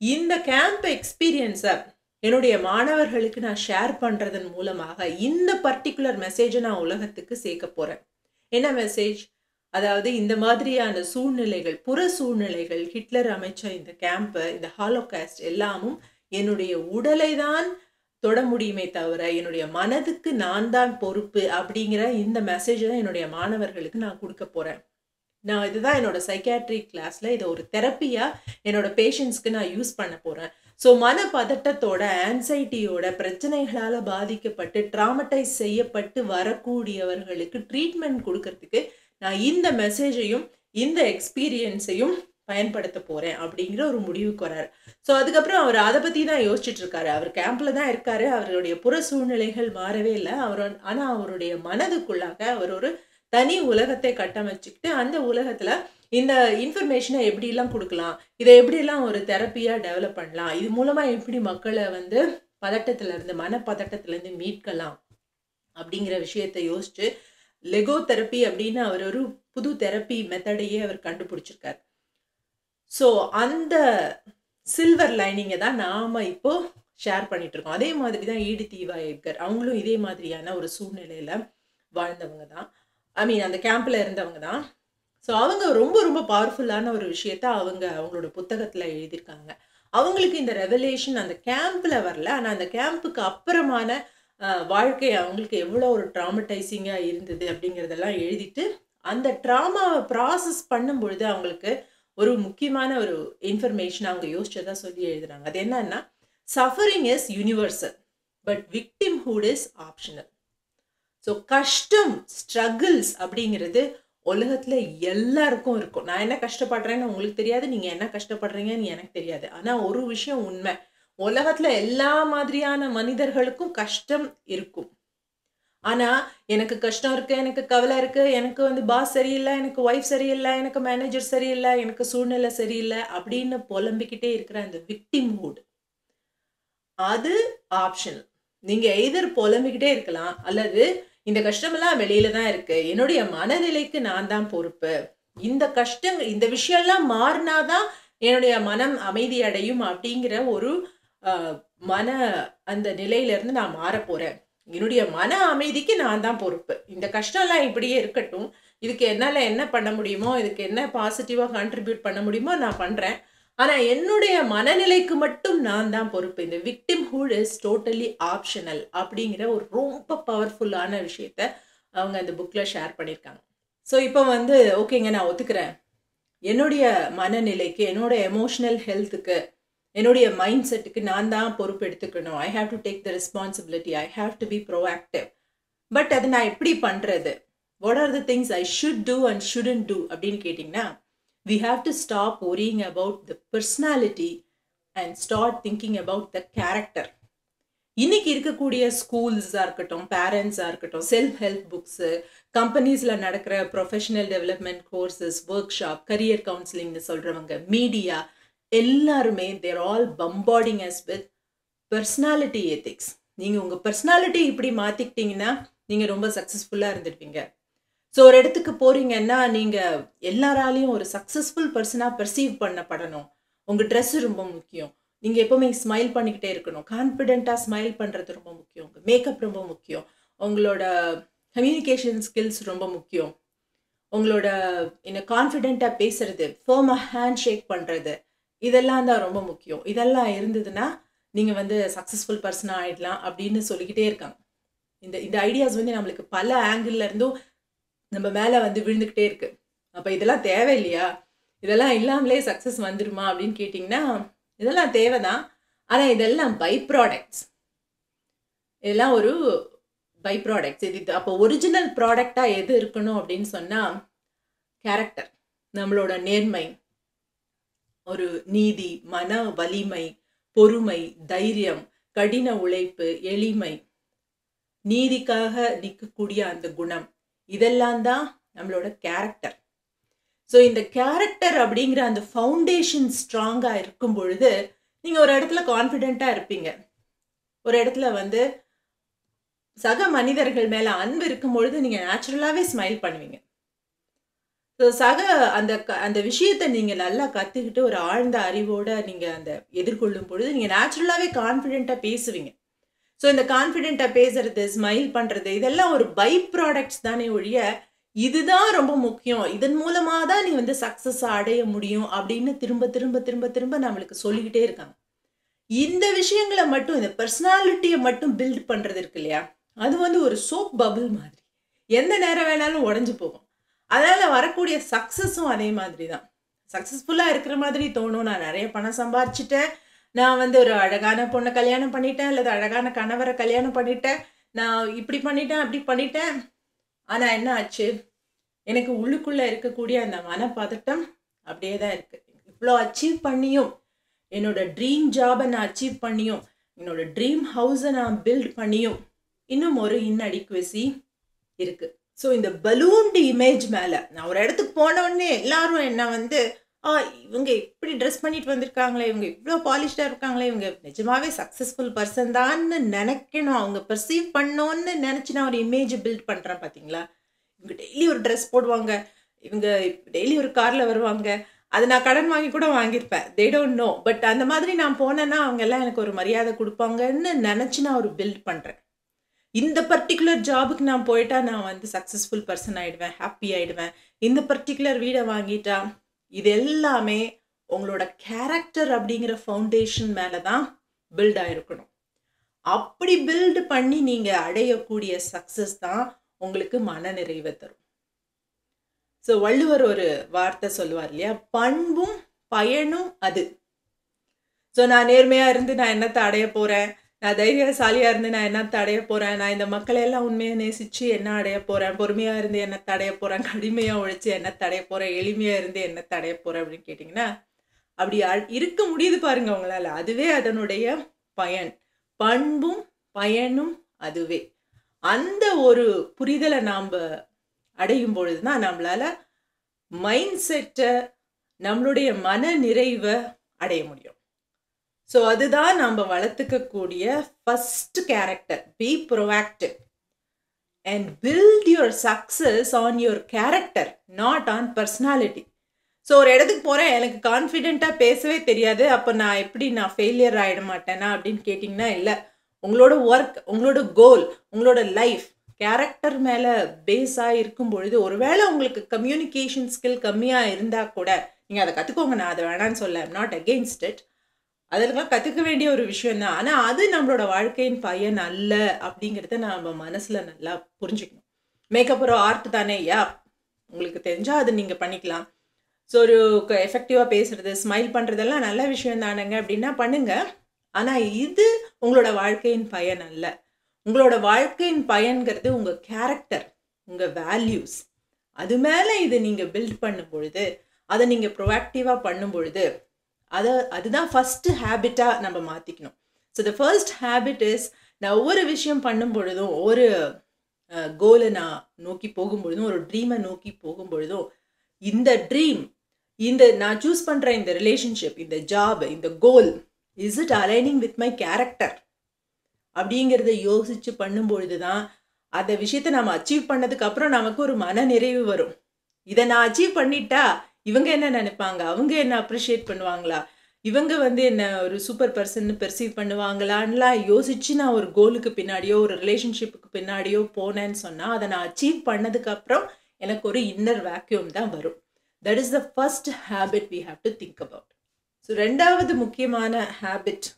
இந்த கேம்ப் எக்ஸ்பீரியன்ஸை என்னுடைய மாணவர்களுக்கு நான் ஷேர் பண்ணுறதன் மூலமாக இந்த பர்டிகுலர் மெசேஜை நான் உலகத்துக்கு சேர்க்க போகிறேன் என்ன மெசேஜ் அதாவது இந்த மாதிரியான சூழ்நிலைகள் புற சூழ்நிலைகள் ஹிட்லர் அமைச்ச இந்த கேம்ப்பு இந்த ஹாலோகாஸ்ட் எல்லாமும் என்னுடைய உடலை தான் தொட முடியுமே தவிர என்னுடைய மனதுக்கு நான் தான் பொறுப்பு அப்படிங்கிற இந்த மெசேஜை தான் என்னுடைய மாணவர்களுக்கு நான் கொடுக்க போகிறேன் நான் இதுதான் என்னோட சைக்காட்ரிக் கிளாஸில் இதை ஒரு தெரப்பியாக என்னோட பேஷண்ட்ஸ்க்கு நான் யூஸ் பண்ண போகிறேன் ஸோ மன பதட்டத்தோட ஆன்சைட்டியோட பிரச்சனைகளால் பாதிக்கப்பட்டு ட்ராமடைஸ் செய்யப்பட்டு வரக்கூடியவர்களுக்கு ட்ரீட்மெண்ட் கொடுக்கறதுக்கு நான் இந்த மெசேஜையும் இந்த எக்ஸ்பீரியன்ஸையும் பயன்படுத்த போகிறேன் அப்படிங்கிற ஒரு முடிவுக்கு வராரு ஸோ அதுக்கப்புறம் அவர் அதை பற்றி தான் யோசிச்சுட்டு இருக்காரு. அவர் கேம்பில் தான் இருக்காரு. அவருடைய புற சூழ்நிலைகள் மாறவே இல்லை. அவர் ஆனால் அவருடைய மனதுக்குள்ளாக அவர் ஒரு தனி உலகத்தை கட்டமைச்சுக்கிட்டு அந்த உலகத்தில் இந்த இன்ஃபர்மேஷனை எப்படிலாம் கொடுக்கலாம் இதை எப்படிலாம் ஒரு தெரப்பியாக டெவலப் பண்ணலாம் இது மூலமாக எப்படி மக்களை வந்து பதட்டத்திலேருந்து மனப்பதட்டத்திலேருந்து மீட்கலாம் அப்படிங்கிற விஷயத்தை யோசிச்சு லெகோ தெரப்பி அப்படின்னு அவர் ஒரு புது தெரப்பி மெத்தடையே அவர் கண்டுபிடிச்சிருக்கார். ஸோ அந்த சில்வர் லைனிங்கை தான் நாம் இப்போது ஷேர் பண்ணிகிட்ருக்கோம் இருக்கோம். அதே மாதிரி தான் ஈடு தீவா அவங்களும் இதே மாதிரியான ஒரு சூழ்நிலையில் வாழ்ந்தவங்க தான். ஐ மீன் அந்த கேம்பில் இருந்தவங்க தான். ஸோ அவங்க ரொம்ப ரொம்ப பவர்ஃபுல்லான ஒரு விஷயத்த அவங்க அவங்களோட புத்தகத்தில் எழுதியிருக்காங்க. அவங்களுக்கு இந்த ரெவலேஷன் அந்த கேம்பில் வரல. ஆனால் அந்த கேம்புக்கு அப்புறமான வாழ்க்கை அவங்களுக்கு எவ்வளோ ஒரு ட்ராமடைசிங்காக இருந்தது அப்படிங்கிறதெல்லாம் எழுதிட்டு அந்த ட்ராமாவை ப்ராசஸ் பண்ணும் பொழுது அவங்களுக்கு ஒரு முக்கியமான ஒரு இன்ஃபர்மேஷன் அவங்க யோசிச்சதாக சொல்லி எழுதுறாங்க. அது என்னன்னா suffering is universal but victimhood is optional so கஷ்டம் ஸ்ட்ரகிள்ஸ் அப்படிங்கிறது உலகத்தில் எல்லாருக்கும் இருக்கும். நான் என்ன கஷ்டப்படுறேன்னு உங்களுக்கு தெரியாது நீங்கள் என்ன கஷ்டப்படுறீங்கன்னு எனக்கு தெரியாது. ஆனால் ஒரு விஷயம் உண்மை உலகத்துல எல்லா மாதிரியான மனிதர்களுக்கும் கஷ்டம் இருக்கும். ஆனா எனக்கு கஷ்டம் இருக்கு எனக்கு கவலை இருக்கு எனக்கு வந்து பாஸ் சரியில்லை எனக்கு ஒய்ஃப் சரியில்லை எனக்கு மேனேஜர் சரியில்லை எனக்கு சூழ்நிலை சரியில்லை அப்படின்னு புலம்பிக்கிட்டே இருக்கிற அந்த விக்டிம்ஹுட் அது ஆப்ஷன் நீங்க எய்தர் புலம்பிக்கிட்டே இருக்கலாம் அல்லது இந்த கஷ்டமெல்லாம் வெளியில தான் இருக்கு. என்னுடைய மனநிலைக்கு நான் தான் பொறுப்பு. இந்த கஷ்டம் இந்த விஷயம்லாம் மாறினாதான் என்னுடைய மனம் அமைதி அடையும் அப்படிங்கிற ஒரு மன அந்த நிலையிலேருந்து நான் மாற போகிறேன் என்னுடைய மன அமைதிக்கு நான் தான் பொறுப்பு. இந்த கஷ்டம்லாம் இப்படியே இருக்கட்டும். இதுக்கு என்னால் என்ன பண்ண முடியுமோ இதுக்கு என்ன பாசிட்டிவாக கான்ட்ரிபியூட் பண்ண முடியுமோ நான் பண்ணுறேன் ஆனால் என்னுடைய மனநிலைக்கு மட்டும் நான் தான் பொறுப்பு. இந்த victimhood is totally optional அப்படிங்கிற ஒரு ரொம்ப பவர்ஃபுல்லான விஷயத்த அவங்க அந்த புக்கில் ஷேர் பண்ணியிருக்காங்க. ஸோ இப்போ வந்து ஓகேங்க நான் ஒத்துக்கிறேன். என்னுடைய மனநிலைக்கு என்னோட எமோஷ்னல் ஹெல்த்துக்கு என்னுடைய மைண்ட் செட்டுக்கு நான் தான் பொறுப்பு எடுத்துக்கணும். I have to take the responsibility I have to be proactive but அதை நான் எப்படி பண்ணுறது what are the things I should do and shouldn't do அப்படின்னு கேட்டிங்கன்னா we have to stop worrying about the personality and start thinking about the character இன்னைக்கு இருக்கக்கூடிய ஸ்கூல்ஸாக இருக்கட்டும் பேரண்ட்ஸாக இருக்கட்டும் செல்ஃப் ஹெல்ப் புக்ஸு கம்பெனிஸில் நடக்கிற professional development courses workshop career கவுன்சிலிங்னு சொல்கிறவங்க media எல்லாருமே they're all bombarding us with personality ethics நீங்கள் உங்கள் பர்சனாலிட்டி இப்படி மாற்றிக்கிட்டீங்கன்னா நீங்கள் ரொம்ப சக்ஸஸ்ஃபுல்லாக இருந்துருப்பீங்க. ஸோ ஒரு இடத்துக்கு போகிறீங்கன்னா நீங்கள் எல்லாராலையும் ஒரு சக்ஸஸ்ஃபுல் பர்சனாக பர்சீவ் பண்ணப்படணும். உங்கள் ட்ரெஸ்ஸு ரொம்ப முக்கியம். நீங்கள் எப்போவுமே ஸ்மைல் பண்ணிக்கிட்டே இருக்கணும். கான்ஃபிடென்ட்டாக ஸ்மைல் பண்ணுறது ரொம்ப முக்கியம். உங்கள் மேக்கப் ரொம்ப முக்கியம். உங்களோட கம்யூனிகேஷன் ஸ்கில்ஸ் ரொம்ப முக்கியம். உங்களோட என்ன கான்ஃபிடென்ட்டாக பேசுறது ஃபோமாக ஹேண்ட் ஷேக் பண்ணுறது இதெல்லாம் தான் ரொம்ப முக்கியம். இதெல்லாம் இருந்ததுன்னா நீங்கள் வந்து சக்ஸஸ்ஃபுல் பர்சனாக ஆகிடலாம் அப்படின்னு சொல்லிக்கிட்டே இருக்காங்க. இந்த இந்த ஐடியாஸ் வந்து நம்மளுக்கு பல ஆங்கிள் இருந்தும் நம்ம மேலே வந்து விழுந்துக்கிட்டே இருக்கு. அப்போ இதெல்லாம் தேவை இல்லையா இதெல்லாம் இல்லாமலே சக்ஸஸ் வந்துடுமா அப்படின்னு கேட்டிங்கன்னா இதெல்லாம் தேவை தான் ஆனால் இதெல்லாம் பை ப்ராடக்ட்ஸ் இதெல்லாம் ஒரு பை ப்ராடக்ட்ஸ் இது அப்போ ஒரிஜினல் ப்ராடக்டாக எது இருக்கணும் அப்படின்னு சொன்னால் கேரக்டர் நம்மளோட நேர்மை. ஒரு நீதி மன வலிமை பொறுமை தைரியம் கடின உழைப்பு எளிமை நீதிக்காக நிற்கக்கூடிய அந்த குணம் இதெல்லாம் தான் நம்மளோட கேரக்டர் ஸோ இந்த கேரக்டர் அப்படிங்கிற அந்த ஃபவுண்டேஷன் ஸ்ட்ராங்காக இருக்கும் பொழுது நீங்கள் ஒரு இடத்துல கான்ஃபிடெண்ட்டாக இருப்பீங்க. ஒரு இடத்துல வந்து சக மனிதர்கள் மேலே அன்பு இருக்கும் பொழுது நீங்கள் நேச்சுரலாகவே ஸ்மைல் பண்ணுவீங்க. ஸோ சக அந்த க அந்த விஷயத்தை நீங்கள் நல்லா கற்றுக்கிட்டு ஒரு ஆழ்ந்த அறிவோட நீங்கள் அந்த எதிர்கொள்ளும் பொழுது நீங்கள் நேச்சுரலாகவே கான்ஃபிடெண்ட்டாக பேசுவீங்க. ஸோ இந்த கான்ஃபிடெண்ட்டாக பேசுறது ஸ்மைல் பண்ணுறது இதெல்லாம் ஒரு பை ப்ராடக்ட்ஸ் தானே ஒழிய இதுதான் ரொம்ப முக்கியம். இதன் மூலமாக தான் நீ வந்து சக்ஸஸ் அடைய முடியும் அப்படின்னு திரும்ப திரும்ப திரும்ப திரும்ப நம்மளுக்கு சொல்லிக்கிட்டே இருக்காங்க. இந்த விஷயங்களை மட்டும் இந்த பர்சனாலிட்டியை மட்டும் பில்ட் பண்ணுறது இருக்கு இல்லையா? அது வந்து ஒரு சோப் பபுள் மாதிரி. எந்த நேரம் வேணாலும் உடஞ்சி போகும். அதனால் வரக்கூடிய சக்ஸஸும் அதே மாதிரி தான் சக்ஸஸ்ஃபுல்லாக இருக்கிற மாதிரி தோணும். நான் நிறைய பணம் சம்பாரிச்சிட்டேன். நான் வந்து ஒரு அழகான பொண்ணை கல்யாணம் பண்ணிட்டேன். அல்லது அழகான கணவரை கல்யாணம் பண்ணிட்டேன். நான் இப்படி பண்ணிட்டேன் அப்படி பண்ணிட்டேன். ஆனால் என்ன ஆச்சு? எனக்கு உள்ளுக்குள்ளே இருக்கக்கூடிய அந்த மனப்பதட்டம் அப்படியே தான் இருக்குது இவ்வளோ அச்சீவ் பண்ணியும் என்னோட ட்ரீம் ஜாபை நான் அச்சீவ் பண்ணியும் என்னோட ட்ரீம் ஹவுஸை நான் பில்ட் பண்ணியும் இன்னும் ஒரு இன்னடிக்குவசி இருக்குது ஸோ இந்த பலூன்டு இமேஜ் மேலே நான் ஒரு இடத்துக்கு போனோடனே எல்லாரும் என்ன வந்து ஆ இவங்க இப்படி ட்ரெஸ் பண்ணிட்டு வந்திருக்காங்களே இவங்க இவ்வளோ பாலிஷ்டாக இருக்காங்களே இவங்க நிஜமாவே சக்ஸஸ்ஃபுல் பர்சன் தான்னு நினைக்கணும். அவங்க பர்சீவ் பண்ணோன்னு நினச்சி நான் ஒரு இமேஜ் பில்ட் பண்ணுறேன் பார்த்தீங்களா இவங்க டெய்லி ஒரு ட்ரெஸ் போடுவாங்க இவங்க டெய்லி ஒரு காரில் வருவாங்க. அது நான் கடன் வாங்கி கூட வாங்கியிருப்பேன். தே டோன்ட் நோ பட் அந்த மாதிரி நான் போனேன்னா அவங்க எல்லாம் எனக்கு ஒரு மரியாதை கொடுப்பாங்கன்னு நினச்சி நான் ஒரு பில்ட் பண்ணுறேன் இந்த பர்டிகுலர் ஜாபுக்கு நான் போயிட்டா நான் வந்து சக்ஸஸ்ஃபுல் பர்சன் ஆகிடுவேன் ஹாப்பி ஆகிடுவேன் இந்த பர்டிகுலர் வீடை வாங்கிட்டா இது எல்லாமே உங்களோட கேரக்டர் அப்படிங்கிற ஃபவுண்டேஷன் மேலே தான் பில்ட் ஆகிருக்கணும் அப்படி பில்டு பண்ணி நீங்கள் அடையக்கூடிய சக்ஸஸ் தான் உங்களுக்கு மன நிறைவை தரும். ஸோ வள்ளுவர் ஒரு வார்த்தை சொல்லுவார் இல்லையா? பண்பும் பயனும் அது. ஸோ நான் நேர்மையாக இருந்து நான் என்னத்தை அடைய போகிறேன் நான் தைரியசாலியாக இருந்து நான் என்ன தடைய போகிறேன் நான் இந்த மக்களை எல்லாம் உண்மையாக நேசித்து என்ன அடைய போகிறேன் பொறுமையாக இருந்து என்ன தடைய போகிறேன் கடுமையாக உழைச்சி என்ன தடைய போகிறேன் எளிமையாக இருந்து என்ன தடைய போகிறேன் அப்படின்னு கேட்டிங்கன்னா அப்படி இருக்க முடியுது பாருங்க அவங்களால அதுவே அதனுடைய பயன். பண்பும் பயனும் அதுவே. அந்த ஒரு புரிதலை நாம் அடையும் பொழுது தான் நம்மளால மைண்ட் செட்டை நம்மளுடைய மன நிறைவை அடைய முடியும். ஸோ அதுதான் நம்ம வளர்த்துக்கக்கூடிய first character be proactive and build your success on your character not on personality so ஒரு இடத்துக்கு போகிறேன் எனக்கு கான்ஃபிடெண்ட்டாக பேசவே தெரியாது அப்போ நான் எப்படி நான் ஃபெயிலியர் ஆகிட மாட்டேனா அப்படின்னு கேட்டிங்கன்னா இல்லை. உங்களோட ஒர்க் உங்களோட கோல் உங்களோட லைஃப் கேரக்டர் மேலே பேஸாக இருக்கும் பொழுது ஒருவேளை உங்களுக்கு கம்யூனிகேஷன் ஸ்கில் கம்மியாக இருந்தால் கூட நீங்கள் அதை கற்றுக்கோங்க நான் அதை வேணான்னு சொல்ல நாட் அகெயின்ஸ்ட் இட் அதெல்லாம் கற்றுக்க வேண்டிய ஒரு விஷயம் தான் ஆனால் அது நம்மளோட வாழ்க்கையின் பயன் அல்ல அப்படிங்கிறத நம்ம மனசில் நல்லா புரிஞ்சுக்கணும். மேக்கப் ஒரு ஆர்ட் தானே யா? உங்களுக்கு தெரிஞ்சால் அது நீங்கள் பண்ணிக்கலாம். ஸோ ஒரு எஃபெக்டிவாக பேசுறது ஸ்மைல் பண்ணுறதெல்லாம் நல்ல விஷயம் தானேங்க அப்படின்னா பண்ணுங்கள் ஆனால் இது உங்களோட வாழ்க்கையின் பயன் அல்ல. உங்களோட வாழ்க்கையின் பயன்கிறது உங்கள் கேரக்டர் உங்கள் வேல்யூஸ் அது மேலே இது நீங்கள் பில்ட் பண்ணும் பொழுது அதை நீங்கள் ப்ரொஆக்டிவாக பண்ணும் பொழுது அதை அதுதான் ஃபஸ்ட்டு ஹேபிட்டாக நம்ம மாற்றிக்கணும் so the first habit is நான் ஒவ்வொரு விஷயம் பண்ணும் பொழுதும் ஒவ்வொரு கோலை நான் நோக்கி போகும் பொழுதும் ஒரு ட்ரீமை நோக்கி போகும் பொழுதும் இந்த ட்ரீம் இந்த நான் சூஸ் பண்ணுற இந்த ரிலேஷன்ஷிப் இந்த ஜாப் இந்த goal is it aligning with my character அப்படிங்கிறத யோசித்து பண்ணும்பொழுது தான் அந்த விஷயத்தை நம்ம அச்சீவ் பண்ணதுக்கப்புறம் நமக்கு ஒரு மன நிறைவு வரும். இதை நான் அச்சீவ் பண்ணிட்டா இவங்க என்ன நினைப்பாங்க? அவங்க என்ன அப்ரிஷியேட் பண்ணுவாங்களா? இவங்க வந்து என்ன ஒரு சூப்பர் பர்சன் பெர்சீவ் பண்ணுவாங்களான்லாம் யோசிச்சு நான் ஒரு கோலுக்கு பின்னாடியோ ஒரு ரிலேஷன்ஷிப்புக்கு பின்னாடியோ போனேன்னு சொன்னால் அதை நான் அச்சீவ் பண்ணதுக்கப்புறம் எனக்கு ஒரு இன்னர் வேக்யூம் தான் வரும். That is the first habit we have to think about so ரெண்டாவது முக்கியமான habit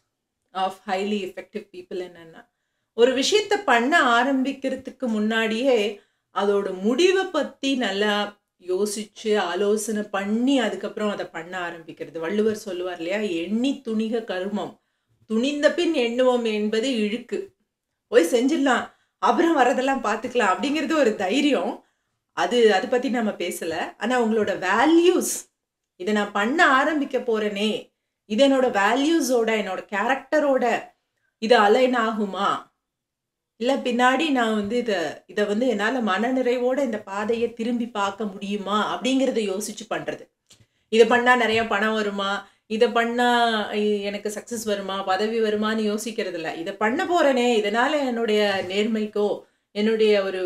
of highly effective people என்னென்னா ஒரு விஷயத்த பண்ண ஆரம்பிக்கிறதுக்கு முன்னாடியே அதோட முடிவை பற்றி நல்லா யோசித்து ஆலோசனை பண்ணி அதுக்கப்புறம் அதை பண்ண ஆரம்பிக்கிறது. வள்ளுவர் சொல்லுவார் இல்லையா? எண்ணி துணிக கருமம். துணிந்த பின் எண்ணுவோம் என்பது இழுக்கு. போய் செஞ்சிடலாம். அப்புறம் வரதெல்லாம் பார்த்துக்கலாம் அப்படிங்கிறது ஒரு தைரியம். அது அதை பற்றி நம்ம பேசலை. ஆனால் உங்களோட வேல்யூஸ் இதை நான் பண்ண ஆரம்பிக்க போகிறேனே இது என்னோட வேல்யூஸோட என்னோட கேரக்டரோட இது அலைன் ஆகுமா? இல்லை பின்னாடி நான் வந்து இதை இதை வந்து என்னால் மனநிறைவோட இந்த பாதையை திரும்பி பார்க்க முடியுமா அப்படிங்கிறத யோசிச்சு பண்ணுறது இதை பண்ணால் நிறைய பணம் வருமா? இதை பண்ணால் எனக்கு சக்ஸஸ் வருமா? பதவி வருமான்னு யோசிக்கிறது இல்லை. இதை பண்ண போகிறேனே இதனால் என்னுடைய நேர்மைக்கோ என்னுடைய ஒரு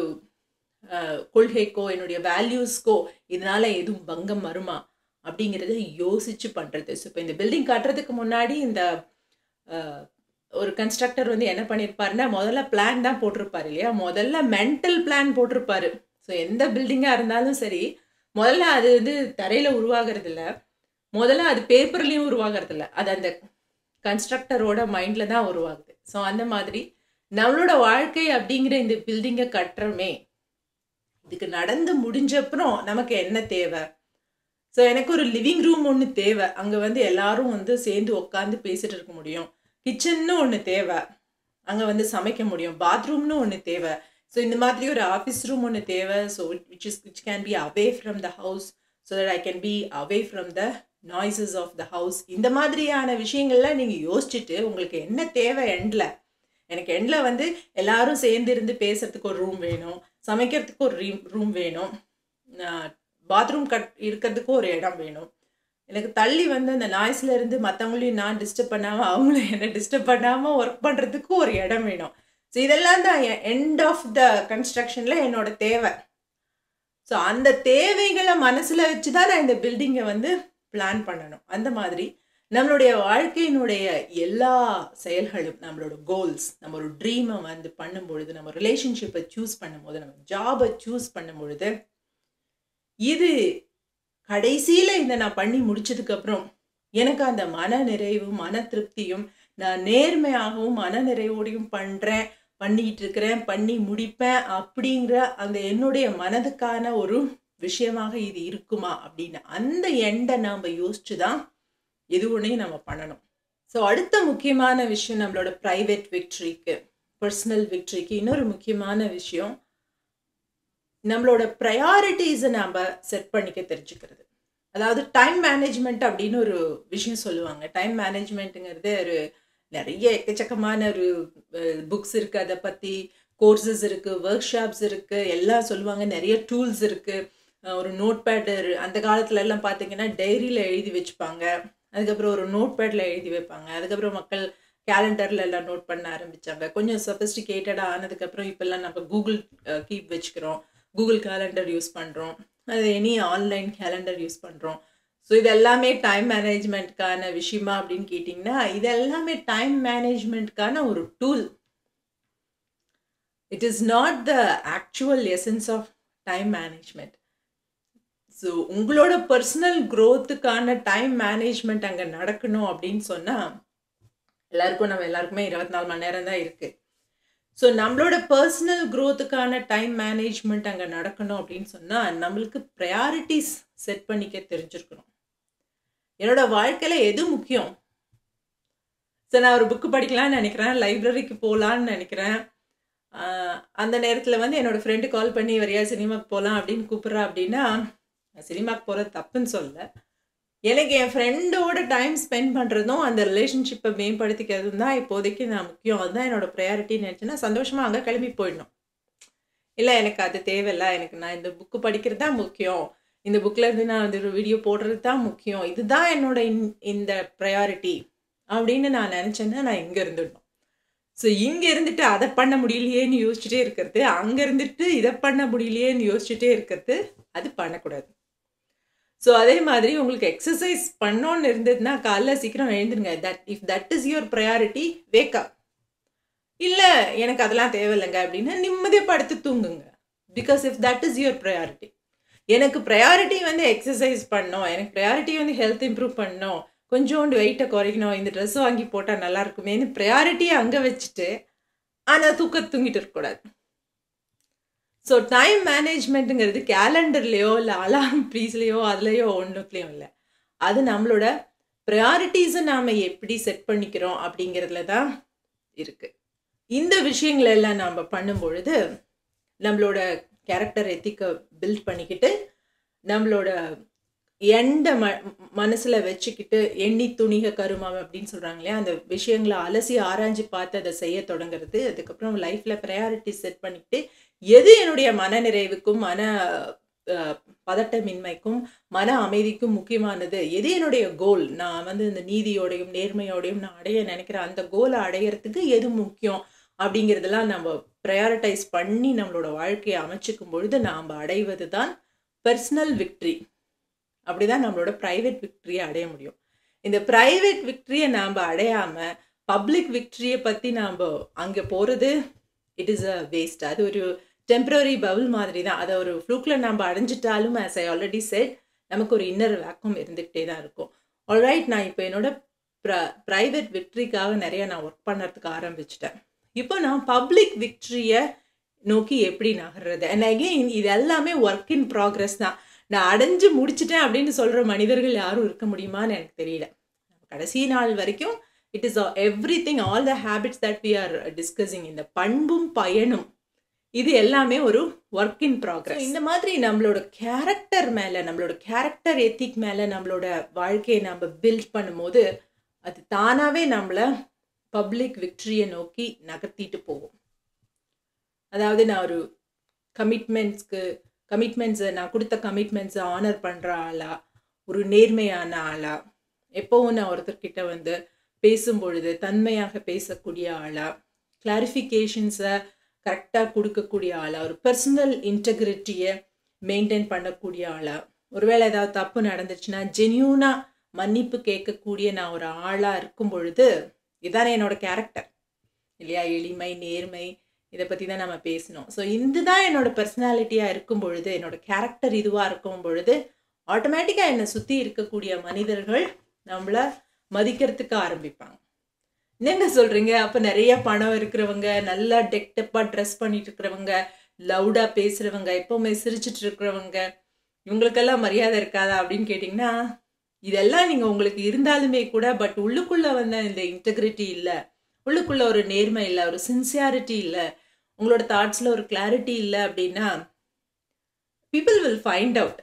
கொள்கைக்கோ என்னுடைய வேல்யூஸ்க்கோ இதனால் எதுவும் பங்கம் வருமா? அப்படிங்கிறத யோசிச்சு பண்ணுறது ஸோ இப்போ இந்த பில்டிங் கட்டுறதுக்கு முன்னாடி இந்த ஒரு கன்ஸ்ட்ரக்டர் வந்து என்ன பண்ணியிருப்பாருன்னா முதல்ல பிளான் தான் போட்டிருப்பாரு இல்லையா? முதல்ல மென்டல் பிளான் போட்டிருப்பாரு. ஸோ எந்த பில்டிங்காக இருந்தாலும் சரி முதல்ல அது வந்து தரையில் உருவாகிறது இல்லை முதல்ல அது பேப்பர்லேயும் உருவாகிறது இல்லை அது அந்த கன்ஸ்ட்ரக்டரோட மைண்டில் தான் உருவாகுது. ஸோ அந்த மாதிரி நம்மளோட வாழ்க்கை அப்படிங்கிற இந்த பில்டிங்கை கட்டுறமே இதுக்கு நடந்து முடிஞ்சப்புறம் நமக்கு என்ன தேவை? ஸோ எனக்கு ஒரு லிவிங் ரூம் ஒன்று தேவை. அங்கே வந்து எல்லாரும் வந்து சேர்ந்து உட்காந்து பேசிட்டு இருக்க முடியும். கிச்சன்னு ஒன்று தேவை. அங்கே வந்து சமைக்க முடியும். பாத்ரூம்னு ஒன்று தேவை. ஸோ இந்த மாதிரி ஒரு ஆஃபீஸ் ரூம் ஒன்று தேவை. So which is which can be away from the house so that I can be away from the noises of the house இந்த மாதிரியான விஷயங்கள்லாம் நீங்கள் யோசிச்சுட்டு உங்களுக்கு என்ன தேவை எண்டில் எனக்கு எண்டில் வந்து எல்லாரும் சேர்ந்து இருந்து பேசுறதுக்கு ஒரு ரூம் வேணும். சமைக்கிறதுக்கு ஒரு ரீம் ரூம் வேணும். பாத்ரூம் கட் இருக்கிறதுக்கும் ஒரு இடம் வேணும். எனக்கு தள்ளி வந்து அந்த நாய்ஸ்ல இருந்து மற்றவங்களையும் நான் டிஸ்டர்ப் பண்ணாமல் அவங்களும் என்னை டிஸ்டர்ப் பண்ணாமல் ஒர்க் பண்ணுறதுக்கு ஒரு இடம் வேணும். ஸோ இதெல்லாம் தான் எண்ட் ஆஃப் த கன்ஸ்ட்ரக்ஷனில் என்னோட தேவை. ஸோ அந்த தேவைகளை மனசில் வச்சு தான் நான் இந்த பில்டிங்கை வந்து பிளான் பண்ணணும். அந்த மாதிரி நம்மளுடைய வாழ்க்கையினுடைய எல்லா செயல்களும் நம்மளோட கோல்ஸ் நம்ம ஒரு ட்ரீமை வந்து பண்ணும் பொழுது நம்ம ரிலேஷன்ஷிப்பை சூஸ் பண்ணும்போது நம்ம ஜாபை சூஸ் பண்ணும் பொழுது இது கடைசியில் இதை நான் பண்ணி முடிச்சதுக்கப்புறம் எனக்கு அந்த மன நிறைவும் மன திருப்தியும் நான் நேர்மையாகவும் மன நிறைவோடையும் பண்ணுறேன் பண்ணிக்கிட்டு இருக்கிறேன் பண்ணி முடிப்பேன் அப்படிங்கிற அந்த என்னுடைய மனதுக்கான ஒரு விஷயமாக இது இருக்குமா அப்படின்னு அந்த எண்டை நாம் யோசிச்சு தான் எது ஒன்றையும் நம்ம பண்ணணும். ஸோ அடுத்த முக்கியமான விஷயம் நம்மளோட ப்ரைவேட் விக்ட்ரிக்கு பர்சனல் விக்ட்ரிக்கு இன்னொரு முக்கியமான விஷயம் நம்மளோட ப்ரையாரிட்டிஸை நாம் செட் பண்ணிக்க தெரிஞ்சுக்கிறது. அதாவது டைம் மேனேஜ்மெண்ட் அப்படின்னு ஒரு விஷயம் சொல்லுவாங்க. டைம் மேனேஜ்மெண்ட்டுங்கிறது ஒரு நிறைய எக்கச்சக்கமான ஒரு புக்ஸ் இருக்குது அதை பற்றி கோர்சஸ் இருக்குது ஒர்க் ஷாப்ஸ் இருக்குது எல்லாம் சொல்லுவாங்க. நிறைய டூல்ஸ் இருக்குது ஒரு நோட் பேடு அந்த காலத்துல எல்லாம் பார்த்தீங்கன்னா டைரியில் எழுதி வச்சுப்பாங்க. அதுக்கப்புறம் ஒரு நோட் பேடில் எழுதி வைப்பாங்க. அதுக்கப்புறம் மக்கள் கேலண்டரில் எல்லாம் நோட் பண்ண ஆரம்பித்தாங்க கொஞ்சம் சஃபிஸ்டிகேட்டடாக ஆனதுக்கப்புறம் இப்போல்லாம் நம்ம கூகுள் கீப் வச்சுக்கிறோம். கூகுள் கேலண்டர் யூஸ் பண்ணுறோம் அது எனி ஆன்லைன் கேலண்டர் யூஸ் பண்ணுறோம் ஸோ இது எல்லாமே டைம் மேனேஜ்மெண்ட்கான விஷயமா அப்படின்னு கேட்டிங்கன்னா இது எல்லாமே டைம் மேனேஜ்மெண்ட்கான ஒரு tool it is not the actual essence of time management so உங்களோட பர்சனல் க்ரோத்துக்கான டைம் மேனேஜ்மெண்ட் அங்கே நடக்கணும் அப்படின்னு சொன்னால் எல்லாருக்கும் நம்ம எல்லாருக்குமே இருபத்தி நாலு மணி நேரம் தான் இருக்குது ஸோ நம்மளோட பர்சனல் க்ரோத்துக்கான டைம் மேனேஜ்மெண்ட் அங்கே நடக்கணும் அப்படின்னு சொன்னால் நம்மளுக்கு ப்ரையாரிட்டிஸ் செட் பண்ணிக்க தெரிஞ்சிருக்கணும். என்னோட வாழ்க்கையில் எது முக்கியம்? ஸோ நான் ஒரு புக்கு படிக்கலாம்னு நினைக்கிறேன் லைப்ரரிக்கு போகலான்னு நினைக்கிறேன். அந்த நேரத்தில் வந்து என்னோடய ஃப்ரெண்டு கால் பண்ணி வரையா சினிமாக்கு போகலாம் அப்படின்னு கூப்பிட்றா அப்படின்னா சினிமாக்கு போகிறது தப்புன்னு சொல்லலை. எனக்கு என் ஃப்ரெண்டோட டைம் ஸ்பெண்ட் பண்ணுறதும் அந்த ரிலேஷன்ஷிப்பை மேம்படுத்திக்கிறதும் தான் இப்போதைக்கு நான் முக்கியம். அதுதான் என்னோட ப்ரையாரிட்டின்னு நினச்சேன்னா சந்தோஷமாக அங்கே கிளம்பி போயிடணும். இல்லை எனக்கு அது தேவையில்ல. எனக்கு நான் இந்த புக்கு படிக்கிறது தான் முக்கியம். இந்த புக்கில் இருந்து நான் வந்து ஒரு வீடியோ போடுறது தான் முக்கியம். இதுதான் என்னோட இந்த ப்ரையாரிட்டி அப்படின்னு நான் நினச்சேன்னா நான் இங்கே இருந்துடணும். ஸோ இங்கே இருந்துட்டு அதை பண்ண முடியலையேன்னு யோசிச்சுட்டே இருக்கிறது அங்கே இருந்துட்டு இதை பண்ண முடியலையேன்னு யோசிச்சுட்டே இருக்கிறது அது பண்ணக்கூடாது. ஸோ அதே மாதிரி உங்களுக்கு எக்ஸசைஸ் பண்ணோன்னு இருந்ததுன்னா காலைல சீக்கிரம் எழுந்துருங்க. That if that is your priority wake up இல்லை எனக்கு அதெல்லாம் தேவையில்லைங்க அப்படின்னா நிம்மதியாக படுத்து தூங்குங்க. Because if that is your priority எனக்கு ப்ரையாரிட்டி வந்து எக்ஸசைஸ் பண்ணோம். எனக்கு ப்ரையாரிட்டி வந்து ஹெல்த் இம்ப்ரூவ் பண்ணோம். கொஞ்சோண்டு வெயிட்டை குறைக்கணும். இந்த ட்ரெஸ் வாங்கி போட்டால் நல்லா இருக்குமேன்னு ப்ரையாரிட்டியை அங்கே வச்சுட்டு ஆனால் தூக்க தூங்கிட்டு இருக்கக்கூடாது. ஸோ டைம் மேனேஜ்மெண்ட்டுங்கிறது கேலண்டர்லேயோ இல்லை அலாரம் ப்ரீஸ்லேயோ அதுலேயோ ஒன்றுக்குலேயும் இல்லை. அது நம்மளோட ப்ரையாரிட்டிஸை நாம் எப்படி செட் பண்ணிக்கிறோம் அப்படிங்கிறதுல தான் இருக்குது இந்த விஷயங்கள் எல்லாம் நாம் பண்ணும்பொழுது நம்மளோட கேரக்டர் எத்திக்கை பில்ட் பண்ணிக்கிட்டு நம்மளோட எந்த ம மனசில் வச்சுக்கிட்டு எண்ணி துணிக கருமம் அப்படின்னு சொல்கிறாங்க இல்லையா? அந்த விஷயங்களை அலசி ஆராய்ஞ்சு பார்த்து அதை செய்ய தொடங்குறது அதுக்கப்புறம் லைஃப்பில் ப்ரையாரிட்டி செட் பண்ணிக்கிட்டு எது என்னுடைய மன நிறைவுக்கும் மன பதட்டமின்மைக்கும் மன அமைதிக்கும் முக்கியமானது? எது என்னுடைய கோல் நான் வந்து இந்த நீதியோடையும் நேர்மையோடையும் நான் அடைய நினைக்கிறேன் அந்த கோலை அடையிறதுக்கு எது முக்கியம்? அப்படிங்கிறதெல்லாம் நம்ம ப்ரையாரிட்டைஸ் பண்ணி நம்மளோட வாழ்க்கையை அமைச்சிக்கும் பொழுது நாம் அடைவது தான் பர்சனல் விக்ட்ரி அப்படிதான் நம்மளோட ப்ரைவேட் விக்ட்ரியை அடைய முடியும். இந்த ப்ரைவேட் விக்ட்ரியை நாம் அடையாமல் பப்ளிக் விக்ட்ரியை பற்றி நாம் அங்கே போகிறது இட் இஸ் அ வேஸ்ட் அது ஒரு டெம்பரரி பவுல் மாதிரி தான். அதை ஒரு ஃப்ளூக்கில் நம்ம அடைஞ்சிட்டாலும் ஆஸ் ஐ ஆல்ரெடி செட் நமக்கு ஒரு இன்னர் வேக்கம் இருந்துக்கிட்டே தான் இருக்கும். ஆல்ரைட் நான் இப்போ என்னோட ப்ர ப்ரைவேட் விக்ட்ரிக்காக நிறைய நான் ஒர்க் பண்ணுறதுக்கு ஆரம்பிச்சிட்டேன். இப்போ நான் பப்ளிக் விக்ட்ரியை நோக்கி எப்படி நகர்றது? அண்ட் அகெயின் இது எல்லாமே ஒர்க் இன் ப்ராக்ரஸ் தான். நான் அடைஞ்சு முடிச்சிட்டேன் அப்படின்னு சொல்கிற மனிதர்கள் யாரும் இருக்க முடியுமான்னு எனக்கு தெரியல. கடைசி நாள் வரைக்கும் it is everything all the habits that we are discussing இந்த பண்பும் பயனும் இது எல்லாமே ஒரு ஒர்க் இன் ப்ராக்ரஸ் இந்த மாதிரி நம்மளோட கேரக்டர் மேலே நம்மளோட கேரக்டர் எத்திக் மேலே நம்மளோட வாழ்க்கையை நம்ம பில்ட் பண்ணும்போது அது தானாகவே நம்மளை பப்ளிக் விக்ட்ரியை நோக்கி நகர்த்திட்டு போகும். அதாவது நான் ஒரு கமிட்மெண்ட்ஸ்க்கு கமிட்மெண்ட்ஸை நான் கொடுத்த கமிட்மெண்ட்ஸை ஆனர் பண்ணுற ஆளா ஒரு நேர்மையான ஆளா எப்போவும் நான் ஒருத்தர்கிட்ட வந்து பேசும் பொழுது தன்மையாக பேசக்கூடிய ஆளா கிளாரிஃபிகேஷன்ஸை கரெக்டாக கொடுக்கக்கூடிய ஆளாக ஒரு பர்சனல் இன்டெகிரிட்டியை மெயின்டைன் பண்ணக்கூடிய ஆளாக ஒருவேளை ஏதாவது தப்பு நடந்துச்சுன்னா ஜென்யூனாக மன்னிப்பு கேட்கக்கூடிய நான் ஒரு ஆளாக இருக்கும் பொழுது இதானே என்னோடய கேரக்டர் இல்லையா? எளிமை நேர்மை இதை பற்றி தான் நம்ம பேசணும். ஸோ இதுதான் என்னோட பர்சனாலிட்டியாக இருக்கும் பொழுது என்னோட கேரக்டர் இதுவாக இருக்கும் பொழுது ஆட்டோமேட்டிக்காக என்னை சுற்றி இருக்கக்கூடிய மனிதர்கள் நம்மளை மதிக்கிறதுக்கு ஆரம்பிப்பாங்க. என்னங்க சொல்கிறீங்க அப்போ நிறைய பணம் இருக்கிறவங்க நல்லா டெக்டப்பாக ட்ரெஸ் பண்ணிட்டு இருக்கிறவங்க லவுடாக பேசுகிறவங்க எப்போவுமே சிரிச்சிட்டு இருக்கிறவங்க இவங்களுக்கெல்லாம் மரியாதை இருக்காதா அப்படின்னு கேட்டிங்கன்னா இதெல்லாம் நீங்கள் உங்களுக்கு இருந்தாலுமே கூட பட் உள்ளுக்குள்ளே வந்த இந்த இன்டெகிரிட்டி இல்லை. உள்ளுக்குள்ளே ஒரு நேர்மை இல்லை ஒரு சின்சியாரிட்டி இல்லை. உங்களோட தாட்ஸில் ஒரு கிளாரிட்டி இல்லை அப்படின்னா பீப்புள் வில் ஃபைண்ட் அவுட்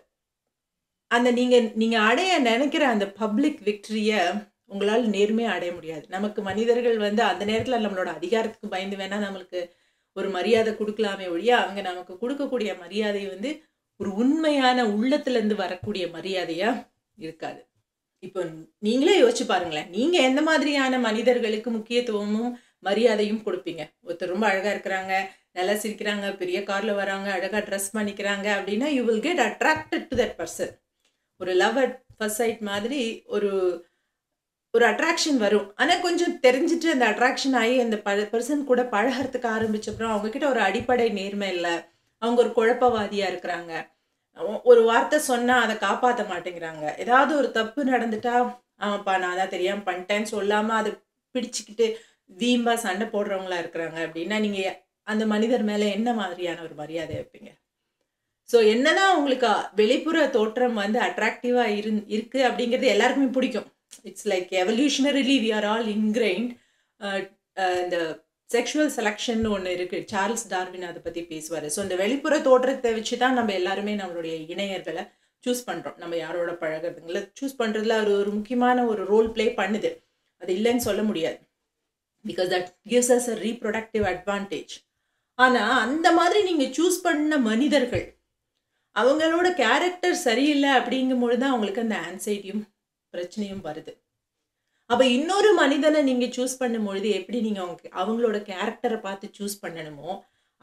அந்த நீங்கள் நீங்கள் அடைய நினைக்கிற அந்த பப்ளிக் விக்ட்ரியை உங்களால் நேர்மையாக அடைய முடியாது. நமக்கு மனிதர்கள் வந்து அந்த நேரத்தில் நம்மளோட அதிகாரத்துக்கு பயந்து வேணால் நம்மளுக்கு ஒரு மரியாதை கொடுக்கலாமே ஒழிய அவங்க நமக்கு கொடுக்கக்கூடிய மரியாதை வந்து ஒரு உண்மையான உள்ளத்துலேருந்து வரக்கூடிய மரியாதையாக இருக்காது. இப்போ நீங்களே யோசிச்சு பாருங்களேன். நீங்கள் எந்த மாதிரியான மனிதர்களுக்கு முக்கியத்துவமும் மரியாதையும் கொடுப்பீங்க? ஒருத்தர் ரொம்ப அழகாக இருக்கிறாங்க நல்லா சிரிக்கிறாங்க பெரிய காரில் வராங்க அழகாக ட்ரெஸ் பண்ணிக்கிறாங்க அப்படின்னா you will get attracted to that person ஒரு லவ் அட் ஃபர்ஸ்ட் சைட் மாதிரி ஒரு ஒரு அட்ராக்ஷன் வரும். ஆனால் கொஞ்சம் தெரிஞ்சுட்டு அந்த அட்ராக்ஷன் ஆகி அந்த ப பர்சன் கூட பழகிறதுக்கு ஆரம்பிச்சப்பறம் அவங்கக்கிட்ட ஒரு அடிப்படை நேர்மை இல்லை. அவங்க ஒரு குழப்பவாதியாக இருக்கிறாங்க. ஒரு வார்த்தை சொன்னால் அதை காப்பாற்ற மாட்டேங்கிறாங்க. ஏதாவது ஒரு தப்பு நடந்துட்டா ஆமாப்பா நான் தான் தெரியாமல் பண்ணிட்டேன்னு சொல்லாமல் அதை பிடிச்சிக்கிட்டு வீம்பா சண்டை போடுறவங்களா இருக்கிறாங்க அப்படின்னா நீங்கள் அந்த மனிதர் மேலே என்ன மாதிரியான ஒரு மரியாதை வைப்பீங்க? ஸோ என்னதான் உங்களுக்கு வெளிப்புற தோற்றம் வந்து அட்ராக்டிவாக இரு இருக்குது அப்படிங்கிறது எல்லாருக்குமே பிடிக்கும். It's like evolutionarily we are all ingrained இந்த செக்ஷுவல் செலெக்ஷன் ஒன்று இருக்குது சார்ல்ஸ் டார்வின் அதை பற்றி பேசுவார். ஸோ இந்த வெளிப்புற தோற்றத்தை வச்சு தான் நம்ம எல்லாருமே நம்மளுடைய இணையர்களை சூஸ் பண்ணுறோம் நம்ம யாரோட பழகிறதுங்கள சூஸ் பண்ணுறதுல ஒரு ஒரு முக்கியமான ஒரு ரோல் ப்ளே பண்ணுது. அது இல்லைன்னு சொல்ல முடியாது. Because that gives us a reproductive advantage ஆனால் அந்த மாதிரி நீங்கள் சூஸ் பண்ண மனிதர்கள் அவங்களோட கேரக்டர் சரியில்லை அப்படிங்கும்பொழுது தான் அவங்களுக்கு அந்த ஆன்சைட்டியும் பிரச்சனையும் வருது. அப்போ இன்னொரு மனிதனை நீங்கள் சூஸ் பண்ணும் பொழுது எப்படி நீங்கள் அவங்க அவங்களோட கேரக்டரை பார்த்து சூஸ் பண்ணணுமோ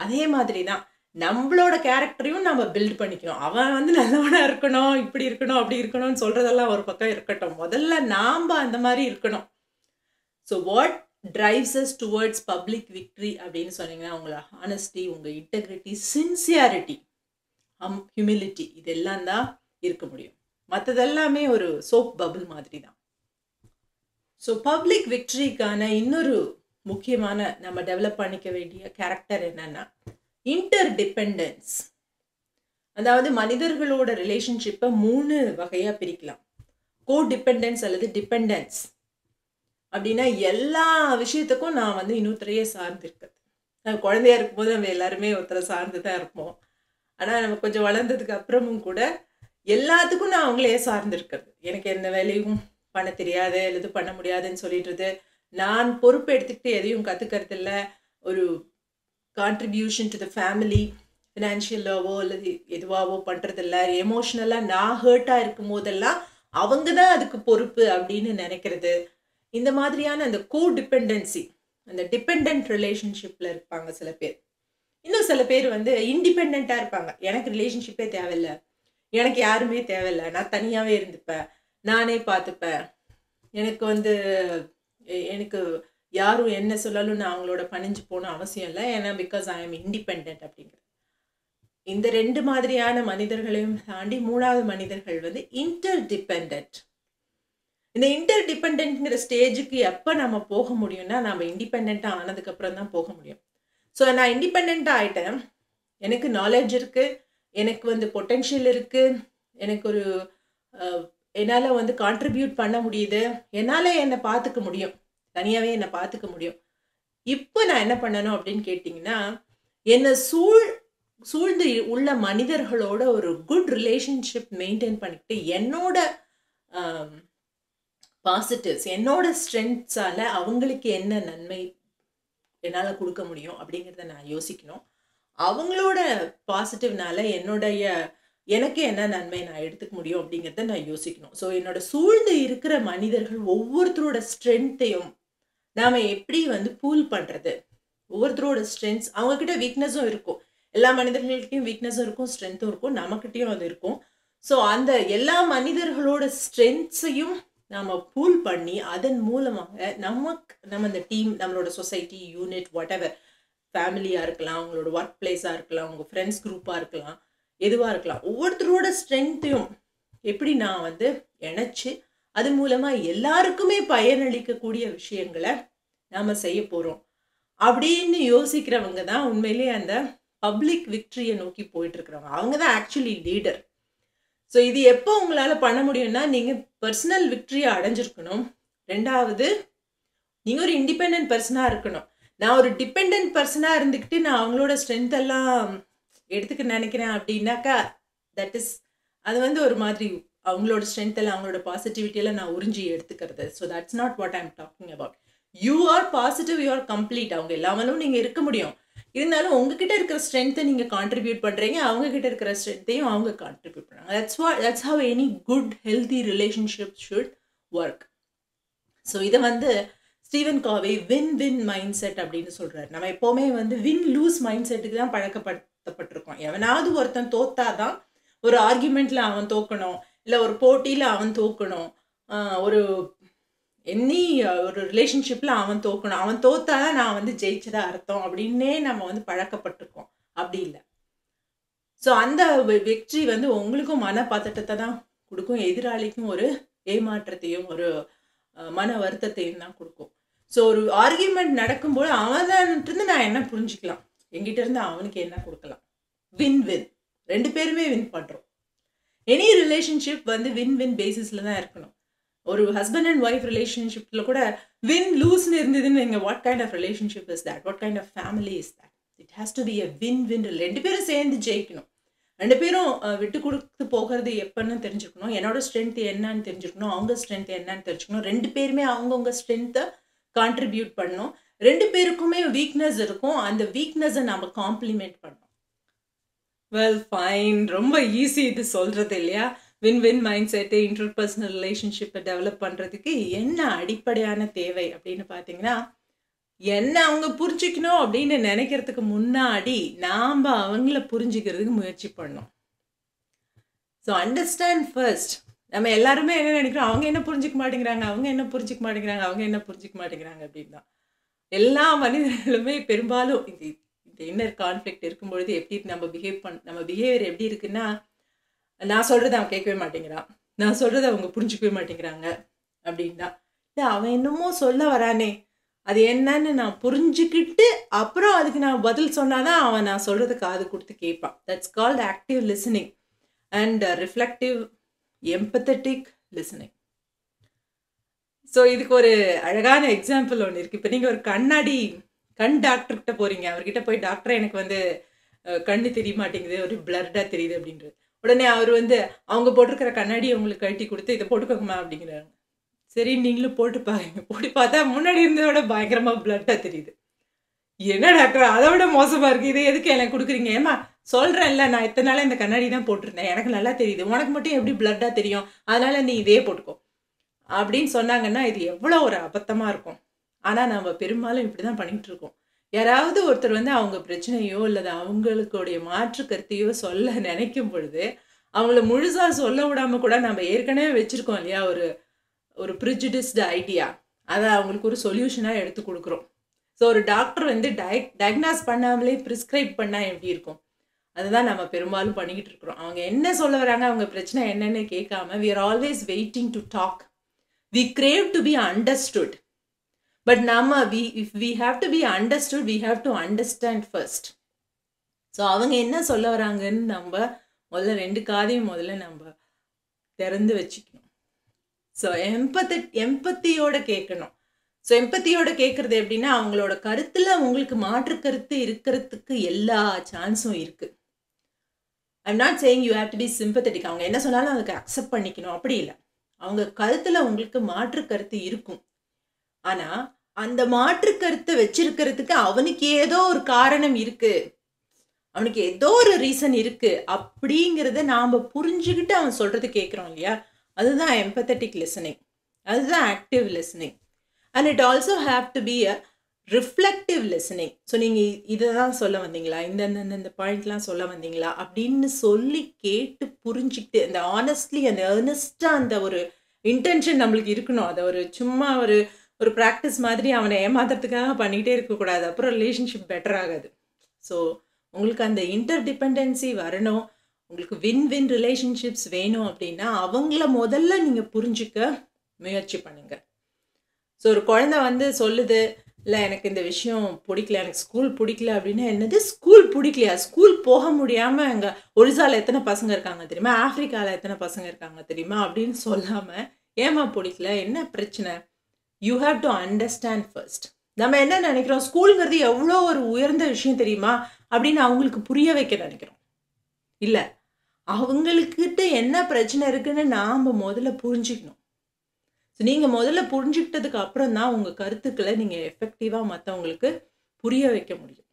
அதே மாதிரி தான் நம்மளோட கேரக்டரையும் நம்ம பில்ட் பண்ணிக்கணும். அவன் வந்து நல்லவனாக இருக்கணும் இப்படி இருக்கணும் அப்படி இருக்கணும்னு சொல்கிறதெல்லாம் ஒரு பக்கம் இருக்கட்டும். முதல்ல நாம் அந்த மாதிரி இருக்கணும். So what drives us towards public victory அப்படின்னு சொன்னீங்கன்னா உங்களை ஹானஸ்டி உங்கள் இன்டெகிரிட்டி சின்சியாரிட்டி ஹம் ஹியூமிலிட்டி இதெல்லாம் தான் இருக்க முடியும். மற்றதெல்லாமே ஒரு சோப் பபுள் மாதிரி தான் ஸோ பப்ளிக் விக்ட்ரிக்கான இன்னொரு முக்கியமான நம்ம டெவலப் பண்ணிக்க வேண்டிய கேரக்டர் என்னன்னா இன்டர் டிபெண்டன்ஸ் அதாவது மனிதர்களோட ரிலேஷன்ஷிப்பை மூணு வகையாக பிரிக்கலாம். கோ டிபெண்டன்ஸ் அல்லது டிபெண்டன்ஸ் அப்படின்னா எல்லா விஷயத்துக்கும் நான் வந்து இன்னொருத்தரையே சார்ந்திருக்கிறது. நான் குழந்தையா இருக்கும்போது நம்ம எல்லாருமே ஒருத்தரை சார்ந்து தான் இருப்போம். ஆனால் நம்ம கொஞ்சம் வளர்ந்ததுக்கு அப்புறமும் கூட எல்லாத்துக்கும் நான் அவங்களே சார்ந்திருக்கிறது. எனக்கு எந்த வேலையும் பண்ண தெரியாது அல்லது பண்ண முடியாதுன்னு சொல்லிடுறது. நான் பொறுப்பு எடுத்துக்கிட்டு எதையும் கற்றுக்கிறது இல்லை. ஒரு கான்ட்ரிபியூஷன் டு த ஃபேமிலி ஃபினான்ஷியலாவோ அல்லது எதுவாகவோ பண்ணுறதில்ல எமோஷ்னலாக நான் ஹர்ட்டாக இருக்கும் போதெல்லாம் அவங்க தான் அதுக்கு பொறுப்பு அப்படின்னு நினைக்கிறது. இந்த மாதிரியான அந்த கோ டிபெண்டன்சி அந்த டிபெண்ட் ரிலேஷன்ஷிப்பில் இருப்பாங்க சில பேர். இன்னும் சில பேர் வந்து இண்டிபெண்ட்டாக இருப்பாங்க. எனக்கு ரிலேஷன்ஷிப்பே தேவையில்ல. எனக்கு யாருமே தேவையில்ல. நான் தனியாகவே இருந்துப்பேன். நானே பார்த்துப்பேன். எனக்கு வந்து எனக்கு யாரும் என்ன சொல்லாலும் நான் அவங்களோட பணிஞ்சு போன அவசியம் இல்லை. ஏன்னா பிகாஸ் ஐ எம் இண்டிபெண்ட் அப்படிங்கிறது இந்த ரெண்டு மாதிரியான மனிதர்களையும் தாண்டி மூணாவது மனிதர்கள் வந்து இன்டர் டிபெண்ட் இந்த இன்டர் டிபெண்ட்ங்கிற ஸ்டேஜுக்கு எப்போ நம்ம போக முடியும்னா நம்ம இண்டிபெண்ட்டாக ஆனதுக்கப்புறம் தான் போக முடியும். ஸோ நான் இண்டிபெண்ட்டாக ஆகிட்டேன் எனக்கு நாலேஜ் இருக்குது எனக்கு வந்து பொட்டென்ஷியல் இருக்குது எனக்கு ஒரு என்னால் வந்து கான்ட்ரிபியூட் பண்ண முடியுது. என்னால் என்னை பார்த்துக்க முடியும். தனியாகவே என்னை பார்த்துக்க முடியும். இப்போ நான் என்ன பண்ணணும் அப்படின்னு கேட்டிங்கன்னா என்னை சூழ் சூழ்ந்து உள்ள மனிதர்களோட ஒரு குட் ரிலேஷன்ஷிப் மெயின்டைன் பண்ணிக்கிட்டு என்னோட பாசிட்டிவ்ஸ் என்னோட ஸ்ட்ரென்த்ஸால் அவங்களுக்கு என்ன நன்மை என்னால் கொடுக்க முடியும் அப்படிங்கிறத நான் யோசிக்கணும். அவங்களோட பாசிட்டிவ்னால என்னுடைய எனக்கு என்ன நன்மை நான் எடுத்துக்க முடியும் அப்படிங்கிறத நான் யோசிக்கணும். ஸோ என்னோட சூழ்ந்து இருக்கிற மனிதர்கள் ஒவ்வொருத்தரோட ஸ்ட்ரென்த்தையும் நாம் எப்படி வந்து பூல் பண்ணுறது ஒவ்வொருத்தரோட ஸ்ட்ரென்த்ஸ் அவங்கக்கிட்ட வீக்னஸும் இருக்கும். எல்லா மனிதர்கள்கிட்டையும் வீக்னஸும் இருக்கும் ஸ்ட்ரென்த்தும் இருக்கும் நம்மக்கிட்டேயும் அது இருக்கும். ஸோ அந்த எல்லா மனிதர்களோட ஸ்ட்ரென்த்ஸையும் நாம் பூல் பண்ணி அதன் மூலமாக நமக்கு நம்ம இந்த டீம் நம்மளோட சொசைட்டி யூனிட் வாட் எவர் ஃபேமிலியாக இருக்கலாம் அவங்களோட ஒர்க் பிளேஸாக இருக்கலாம் உங்கள் ஃப்ரெண்ட்ஸ் குரூப்பாக இருக்கலாம் எதுவாக இருக்கலாம். ஒவ்வொருத்தரோட ஸ்ட்ரென்த்தையும் எப்படி நான் வந்து இணைச்சி அது மூலமாக எல்லாருக்குமே பயனளிக்கக்கூடிய விஷயங்களை நாம் செய்ய போகிறோம் அப்படின்னு யோசிக்கிறவங்க தான் உண்மையிலே அந்த பப்ளிக் விக்ட்ரியை நோக்கி போயிட்டு இருக்கிறவங்க அவங்க தான் ஆக்சுவலி லீடர் ஸோ இது எப்போ உங்களால் பண்ண முடியும்னா நீங்கள் பர்சனல் விக்ட்ரியை அடைஞ்சிருக்கணும். ரெண்டாவது நீங்கள் ஒரு இண்டிபெண்ட் பர்சனாக இருக்கணும். நான் ஒரு டிபெண்ட் பர்சனாக இருந்துக்கிட்டு நான் அவங்களோட ஸ்ட்ரென்த் எல்லாம் எடுத்துக்க நினைக்கிறேன் அப்படின்னாக்கா தட் இஸ் அது வந்து ஒரு மாதிரி அவங்களோட ஸ்ட்ரென்த் எல்லாம் அவங்களோட பாசிட்டிவிட்டியெல்லாம் நான் உறிஞ்சி எடுத்துக்கிறது. So that's not what I'm talking about you are positive you are complete அவங்க எல்லாமலும் நீங்கள் இருக்க முடியும். இருந்தாலும் உங்ககிட்ட இருக்கிற ஸ்ட்ரென்த்தை நீங்கள் கான்ட்ரிபியூட் பண்ணுறீங்க அவங்க கிட்ட இருக்கிற ஸ்ட்ரென்த்தையும் அவங்க கான்ட்ரிபியூட் பண்ணுறாங்க that's what that's how any good healthy relationship should work so இதை வந்து Stephen Covey win win mindset அப்படின்னு சொல்கிறார் நம்ம எப்போவுமே வந்து வின் லூஸ் மைண்ட் செட்டுக்கு தான் பழக்கப்படுத்தப்பட்டிருக்கோம். எவனாவது ஒருத்தன் தோத்தாதான் ஒரு ஆர்குமெண்ட்ல அவன் தோக்கணும் இல்லை ஒரு போட்டியில் அவன் தோக்கணும் ஒரு எனி ஒரு ரிலேஷன்ஷிப்பில் அவன் தோக்கணும். அவன் தோத்தாதான் நான் வந்து ஜெயிச்சதா அர்த்தம் அப்படின்னே நம்ம வந்து பழக்கப்பட்டிருக்கோம். அப்படி இல்லை. ஸோ அந்த வெற்றி வந்து உங்களுக்கும் மன பதட்டத்தை தான் கொடுக்கும். எதிராளிக்கும் ஒரு ஏமாற்றத்தையும் ஒரு மன வருத்தத்தையும் தான் கொடுக்கும். ஸோ ஒரு ஆர்கியூமெண்ட் நடக்கும்போது அவன்கிட்டருந்து நான் என்ன புரிஞ்சுக்கலாம்? எங்கிட்ட இருந்து அவனுக்கு என்ன கொடுக்கலாம்? வின் வின் ரெண்டு பேருமே வின் பண்ணுறோம் எனி ரிலேஷன்ஷிப் வந்து வின் வின் பேசிஸில் தான் இருக்கணும். ஒரு ஹஸ்பண்ட் அண்ட் ஒய்ஃப் ரிலேஷன்ஷிப்பில் கூட வின் லூஸ்னு இருந்ததுன்னு நீங்கள் what kind of relationship is that what kind of family is that it has to be a win win ரெண்டு பேரும் சேர்ந்து ஜெயிக்கணும். ரெண்டு பேரும் விட்டு கொடுத்து போகிறது எப்பன்னு தெரிஞ்சுக்கணும். என்னோட ஸ்ட்ரென்த் என்னன்னு தெரிஞ்சுக்கணும். அவங்க ஸ்ட்ரென்த் என்னன்னு தெரிஞ்சுக்கணும். ரெண்டு பேருமே அவங்கவுங்க ஸ்ட்ரென்த்தை கான்ட்ரிபியூட் பண்ணணும். ரெண்டு பேருக்குமே வீக்னஸ் இருக்கும். அந்த வீக்னஸை நம்ம காம்ப்ளிமெண்ட் பண்ணணும். வெல் ஃபைன் ரொம்ப ஈஸி இது சொல்கிறது இல்லையா? Win win mindset interpersonal ரிலேஷன்ஷிப்பை டெவலப் பண்ணுறதுக்கு என்ன அடிப்படையான தேவை அப்படின்னு பார்த்தீங்கன்னா என்ன அவங்க புரிஞ்சுக்கணும் அப்படின்னு நினைக்கிறதுக்கு முன்னாடி நாம் அவங்கள புரிஞ்சுக்கிறதுக்கு முயற்சி பண்ணோம் ஸோ அண்டர்ஸ்டாண்ட் ஃபர்ஸ்ட் நம்ம எல்லாருமே என்ன நினைக்கிறோம்? அவங்க என்ன புரிஞ்சிக்க மாட்டேங்கிறாங்க? அவங்க என்ன புரிஞ்சிக்க மாட்டேங்கிறாங்க? அவங்க என்ன புரிஞ்சிக்க மாட்டேங்கிறாங்க அப்படின்னு தான். எல்லா மனிதர்களுமே பெரும்பாலும் இது இந்த இன்னர் கான்ஃப்ளிக்ட் இருக்கும்பொழுது எப்படி நம்ம பிஹேவ் பண் நம்ம பிஹேவியர் எப்படி இருக்குன்னா நான் சொல்கிறத அவன் கேட்கவே மாட்டேங்கிறான். நான் சொல்கிறத அவங்க புரிஞ்சுக்கவே மாட்டேங்கிறாங்க அப்படின்னா இல்லை அவன் என்னமோ சொல்ல வரானே. அது என்னன்னு நான் புரிஞ்சுக்கிட்டு அப்புறம் அதுக்கு நான் பதில் சொன்னாதான் அவன் நான் சொல்கிறதுக்கு காது கொடுத்து கேட்பான். That's called active listening and reflective empathetic listening so இதுக்கு ஒரு அழகான எக்ஸாம்பிள் ஒன்று இருக்குது இப்போ நீங்கள் ஒரு கண்ணாடி கண் டாக்டர்கிட்ட போகிறீங்க அவர்கிட்ட போய் டாக்டர் எனக்கு வந்து கண் கண்ணு தெரிய மாட்டேங்குது ஒரு பிளர்டாக தெரியுது அப்படின்றது. உடனே அவர் வந்து அவங்க போட்டிருக்கிற கண்ணாடியை உங்களுக்கு கழட்டி கொடுத்து இதை போட்டுக்கோங்கம்மா அப்படிங்கிறாங்க சரி நீங்களும் போட்டு பாருங்க. போட்டு பார்த்தா முன்னாடி இருந்ததோட பயங்கரமாக பிளட்டாக தெரியுது. என்ன டாக்டர் அதை விட மோசமாக இருக்குது இதை எதுக்கு எனக்கு கொடுக்குறீங்க? ஏமா சொல்கிறேன்ல நான் இத்தனை நாள் இந்த கண்ணாடி தான் போட்டிருந்தேன். எனக்கு நல்லா தெரியுது. உனக்கு மட்டும் எப்படி பிளட்டாக தெரியும்? அதனால் நீ இதே போட்டுக்கோ. அப்படின்னு சொன்னாங்கன்னா இது எவ்வளோ ஒரு அபத்தமாக இருக்கும். ஆனால் நம்ம பெரும்பாலும் இப்படி தான் பண்ணிகிட்ருக்கோம் இருக்கோம். யாராவது ஒருத்தர் வந்து அவங்க பிரச்சனையோ அல்லது அவங்களுடைய மாற்று கருத்தையோ சொல்ல நினைக்கும் பொழுது அவங்கள முழுசாக சொல்ல விடாமல் கூட நம்ம ஏற்கனவே வச்சுருக்கோம் இல்லையா? ஒரு ஒரு ப்ரிஜிடிஸ்டு ஐடியா அதை அவங்களுக்கு ஒரு சொல்யூஷனாக எடுத்து கொடுக்குறோம். ஸோ ஒரு டாக்டர் வந்து டய டயக்னாஸ் பண்ணாமலே ப்ரிஸ்கிரைப் பண்ணால் எப்படி இருக்கும்? அதுதான் நம்ம பெரும்பாலும் பண்ணிக்கிட்டு இருக்கிறோம். அவங்க என்ன சொல்ல வராங்க அவங்க பிரச்சனை என்னன்னு கேட்காம we are always waiting to talk we crave to be understood but நம்ம we if we have to be understood we have to understand first so அவங்க என்ன சொல்ல வராங்கன்னு நம்ம முதல்ல ரெண்டு காதையும் முதல்ல நம்ம திறந்து வச்சுக்கணும். ஸோ எம்பத்தி எம்பத்தியோட கேட்கணும். ஸோ எம்பத்தியோட கேட்குறது எப்படின்னா அவங்களோட கருத்தில் உங்களுக்கு மாற்று கருத்து இருக்கிறதுக்கு எல்லா சான்ஸும் இருக்குது I'm not saying you have to be sympathetic அவங்க என்ன சொன்னாலும் அதுக்கு அக்செப்ட் பண்ணிக்கணும். அப்படி இல்லை. அவங்க கருத்தில் உங்களுக்கு மாற்று கருத்து இருக்கும். ஆனால் அந்த மாற்று கருத்தை வச்சிருக்கிறதுக்கு அவனுக்கு ஏதோ ஒரு காரணம் இருக்குது அவனுக்கு ஏதோ ஒரு ரீசன் இருக்குது அப்படிங்கிறத நாம் புரிஞ்சுக்கிட்டு அவன் சொல்கிறது கேட்குறோம் இல்லையா? அதுதான் எம்பத்தட்டிக் லிசனிங் அதுதான் active listening and it also have to be a reflective listening so நீங்கள் இதை தான் சொல்ல வந்தீங்களா? இந்த இந்த பாயிண்ட்லாம் சொல்ல வந்தீங்களா? அப்படின்னு சொல்லி கேட்டு புரிஞ்சுக்கிட்டு அந்த ஆனஸ்ட்லி அந்த ஏர்னஸ்டாக அந்த ஒரு இன்டென்ஷன் நம்மளுக்கு இருக்கணும். அதை ஒரு சும்மா ஒரு ஒரு ப்ராக்டிஸ் மாதிரி அவனை ஏமாத்துறதுக்காக பண்ணிக்கிட்டே இருக்கக்கூடாது. அப்புறம் ரிலேஷன்ஷிப் பெட்டர் ஆகாது. ஸோ உங்களுக்கு அந்த இன்டர் டிபெண்டன்சி வரணும். உங்களுக்கு வின் வின் ரிலேஷன்ஷிப்ஸ் வேணும் அப்படின்னா அவங்கள முதல்ல நீங்கள் புரிஞ்சுக்க முயற்சி பண்ணுங்கள் ஸோ ஒரு குழந்த வந்து சொல்லுது இல்லை எனக்கு இந்த விஷயம் பிடிக்கல. எனக்கு ஸ்கூல் பிடிக்கல அப்படின்னா என்னது? ஸ்கூல் பிடிக்கலையா? ஸ்கூல் போக முடியாமல் அங்கே ஒரிசாவில் எத்தனை பசங்க இருக்காங்க தெரியுமா? ஆஃப்ரிக்காவில் எத்தனை பசங்க இருக்காங்க தெரியுமா? அப்படின்னு சொல்லாமல் ஏமா பிடிக்கல? என்ன பிரச்சனை? You have to understand first நம்ம என்ன நினைக்கிறோம்? ஸ்கூலுங்கிறது எவ்வளோ ஒரு உயர்ந்த விஷயம் தெரியுமா? அப்படின்னு அவங்களுக்கு புரிய வைக்க நினைக்கிறோம். இல்லை அவங்களுக்கிட்ட என்ன பிரச்சனை இருக்குன்னு நாம் முதல்ல புரிஞ்சுக்கணும். ஸோ நீங்கள் முதல்ல புரிஞ்சுக்கிட்டதுக்கு அப்புறம் தான் உங்கள் கருத்துக்களை நீங்கள் எஃபெக்டிவாக மற்றவங்களுக்கு புரிய வைக்க முடியும்.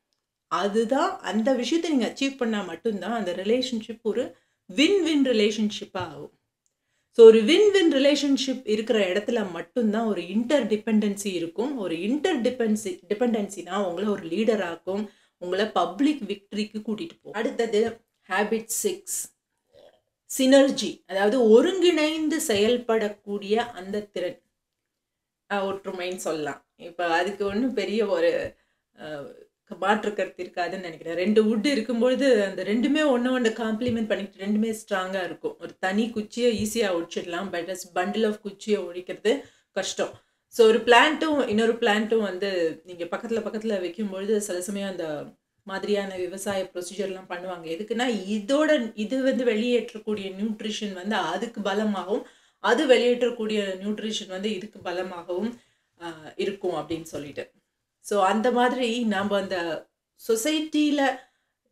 அதுதான் அந்த விஷயத்தை நீங்கள் அச்சீவ் பண்ணால் மட்டும்தான் அந்த ரிலேஷன்ஷிப் ஒரு வின் வின் ரிலேஷன்ஷிப்பாக ஆகும். ஸோ ஒரு வின் வின் ரிலேஷன்ஷிப் இருக்கிற இடத்துல மட்டும்தான் ஒரு இன்டர் டிபெண்டன்சி இருக்கும். ஒரு இன்டர் டிபென்சி டிபெண்டன்சினா உங்களை ஒரு லீடர் உங்களை பப்ளிக் விக்ட்ரிக்கு கூட்டிகிட்டு போகும் அடுத்தது ஹேபிட் சிக்ஸ் சினர்ஜி அதாவது ஒருங்கிணைந்து செயல்படக்கூடிய அந்த திறன். ஒற்றுமைன்னு சொல்லலாம். இப்போ அதுக்கு ஒன்றும் பெரிய ஒரு மாற்று கருத்து இருக்காதுன்னு நினைக்கிறேன். ரெண்டு வுட் இருக்கும்பொழுது அந்த ரெண்டுமே ஒன்று ஒன்று காம்ப்ளிமெண்ட் பண்ணிட்டு ரெண்டுமே ஸ்ட்ராங்காக இருக்கும். ஒரு தனி குச்சியை ஈஸியாக ஒழிச்சிடலாம் பட் அஸ் பண்டில் ஆஃப் குச்சியை ஒழிக்கிறது கஷ்டம். ஸோ ஒரு பிளான்ட்டும் இன்னொரு பிளான்ட்டும் வந்து நீங்கள் பக்கத்தில் பக்கத்தில் வைக்கும்பொழுது சில சமயம் அந்த மாதிரியான விவசாய ப்ரொசீஜர்லாம் பண்ணுவாங்க. எதுக்குன்னா இதோட இது வந்து வெளியேற்றக்கூடிய நியூட்ரிஷன் வந்து அதுக்கு பலமாகவும் அது வெளியேற்றக்கூடிய நியூட்ரிஷன் வந்து இதுக்கு பலமாகவும் இருக்கும் அப்படின்னு சொல்லிட்டு. ஸோ அந்த மாதிரி நாம் அந்த சொசைட்டியில்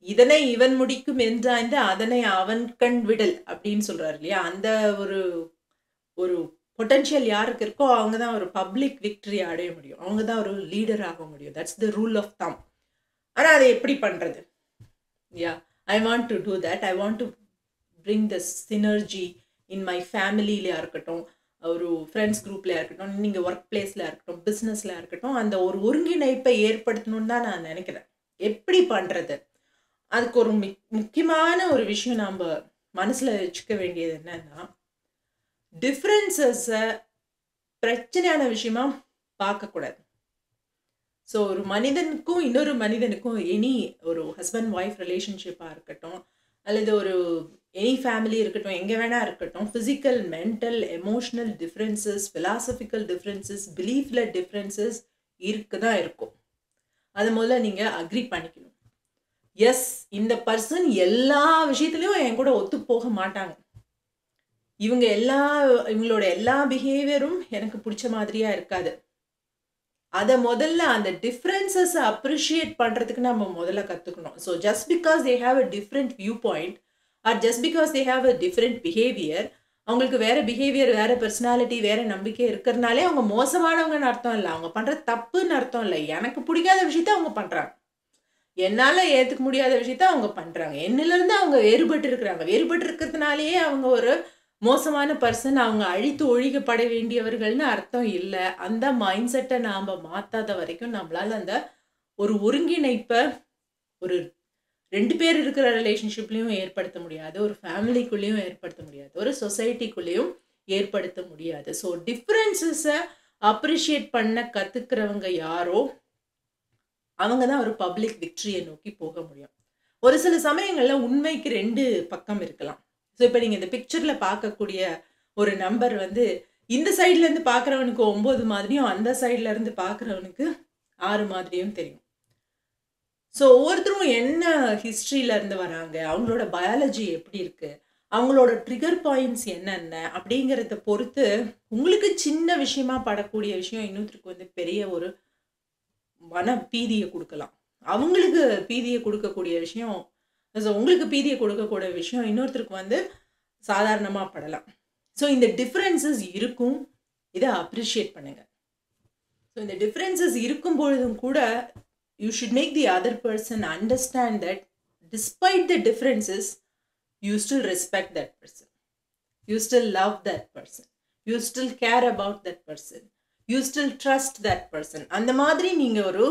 இதனை இவன் முடிக்கும் என்றாய்ந்து அதனை அவன் கண் விடல் அப்படின்னு சொல்கிறார் இல்லையா? அந்த ஒரு ஒரு பொட்டன்ஷியல் யாருக்கு இருக்கோ அவங்க தான் ஒரு பப்ளிக் விக்டரி அடைய முடியும். அவங்க தான் ஒரு லீடர் ஆக முடியும். That's the rule of thumb ஆனால் அதை எப்படி பண்ணுறது yeah I want to do that I want to bring the synergy in my ஃபேமிலியிலையா இருக்கட்டும் ஒரு ஃப்ரெண்ட்ஸ் குரூப்லையா இருக்கட்டும் நீங்கள் ஒர்க் பிளேஸில் இருக்கட்டும் பிஸ்னஸில் இருக்கட்டும் அந்த ஒரு ஒருங்கிணைப்பை ஏற்படுத்தணும்னு தான் நான் நினைக்கிறேன். எப்படி பண்ணுறது அதுக்கு ஒரு மிக் முக்கியமான ஒரு விஷயம் நாம் மனசில் வச்சுக்க வேண்டியது என்னன்னா டிஃப்ரென்சஸை பிரச்சனையான விஷயமா பார்க்கக்கூடாது. ஸோ ஒரு மனிதனுக்கும் இன்னொரு மனிதனுக்கும் எனி ஒரு ஹஸ்பண்ட் ஒய்ஃப் ரிலேஷன்ஷிப்பாக இருக்கட்டும் அல்லது ஒரு எனி ஃபேமிலி இருக்கட்டும் எங்கே வேணா இருக்கட்டும் physical mental emotional differences philosophical differences பிலீஃபில் differences இருக்கு தான் இருக்கும். அது முதல்ல நீங்கள் அக்ரி பண்ணிக்கணும். எஸ் இந்த பர்சன் எல்லா விஷயத்துலையும் என் கூட ஒத்து போக மாட்டாங்க. இவங்க எல்லா இவங்களோட எல்லா பிஹேவியரும் எனக்கு பிடிச்ச மாதிரியாக இருக்காது. அதை முதல்ல அந்த டிஃப்ரென்சஸை அப்ரிஷியேட் பண்ணுறதுக்கு நம்ம முதல்ல கற்றுக்கணும் so just because they have a different viewpoint or just because they have a different behaviour அவங்களுக்கு வேற பிஹேவியர் வேறு பர்சனாலிட்டி வேறு நம்பிக்கை இருக்கிறனாலே அவங்க மோசமானவங்கன்னு அர்த்தம் இல்லை. அவங்க பண்ணுற தப்புன்னு அர்த்தம் இல்லை. எனக்கு பிடிக்காத விஷயத்த அவங்க பண்ணுறாங்க என்னால் ஏற்றுக்க முடியாத விஷயத்த அவங்க பண்ணுறாங்க என்னிலேருந்து அவங்க வேறுபட்டு இருக்கிறாங்க வேறுபட்டு இருக்கிறதுனாலேயே அவங்க ஒரு மோசமான பர்சன் அவங்க அழித்து ஒழிக்கப்பட வேண்டியவர்கள்னு அர்த்தம் இல்லை. அந்த மைண்ட் செட்டை நாம் மாற்றாத வரைக்கும் நம்மளால் அந்த ஒரு ஒருங்கிணைப்பை ஒரு ரெண்டு பேர் இருக்கிற ரிலேஷன்ஷிப்லேயும் ஏற்படுத்த முடியாது. ஒரு ஃபேமிலிக்குள்ளேயும் ஏற்படுத்த முடியாது. ஒரு சொசைட்டிக்குள்ளேயும் ஏற்படுத்த முடியாது. ஸோ டிஃப்ரென்சஸை அப்ரிஷியேட் பண்ண கற்றுக்கிறவங்க யாரோ அவங்க தான் ஒரு பப்ளிக் விக்ட்ரியை நோக்கி போக முடியும். ஒரு சில சமயங்களில் உண்மைக்கு ரெண்டு பக்கம் இருக்கலாம். ஸோ இப்போ நீங்கள் இந்த பிக்சரில் பார்க்கக்கூடிய ஒரு நம்பர் வந்து இந்த சைட்லேருந்து பார்க்குறவனுக்கு ஒம்பது மாதிரியும் அந்த சைட்லேருந்து பார்க்குறவனுக்கு ஆறு மாதிரியும் தெரியும். ஸோ ஒவ்வொருத்தரும் என்ன ஹிஸ்ட்ரியிலேருந்து வராங்க? அவங்களோட பயாலஜி எப்படி இருக்குது அவங்களோட ட்ரிகர் பாயிண்ட்ஸ் என்னென்ன? அப்படிங்கிறத பொறுத்து உங்களுக்கு சின்ன விஷயமா படக்கூடிய விஷயம் இன்னொருத்தருக்கு வந்து பெரிய ஒரு மன பீதியை கொடுக்கலாம். அவங்களுக்கு பீதியை கொடுக்கக்கூடிய விஷயம் ஸோ உங்களுக்கு பீதியை கொடுக்கக்கூடிய விஷயம் இன்னொருத்தருக்கு வந்து சாதாரணமாக படலாம் ஸோ இந்த டிஃப்ரென்சஸ் இருக்கும் இதை அப்ரிஷியேட் பண்ணுங்கள் ஸோ இந்த டிஃப்ரென்சஸ் இருக்கும் பொழுதும் கூட you should make the other person understand that despite the differences you still respect that person you still love that person you still care about that person you still trust that person அந்த மாதிரி நீங்கள் ஒரு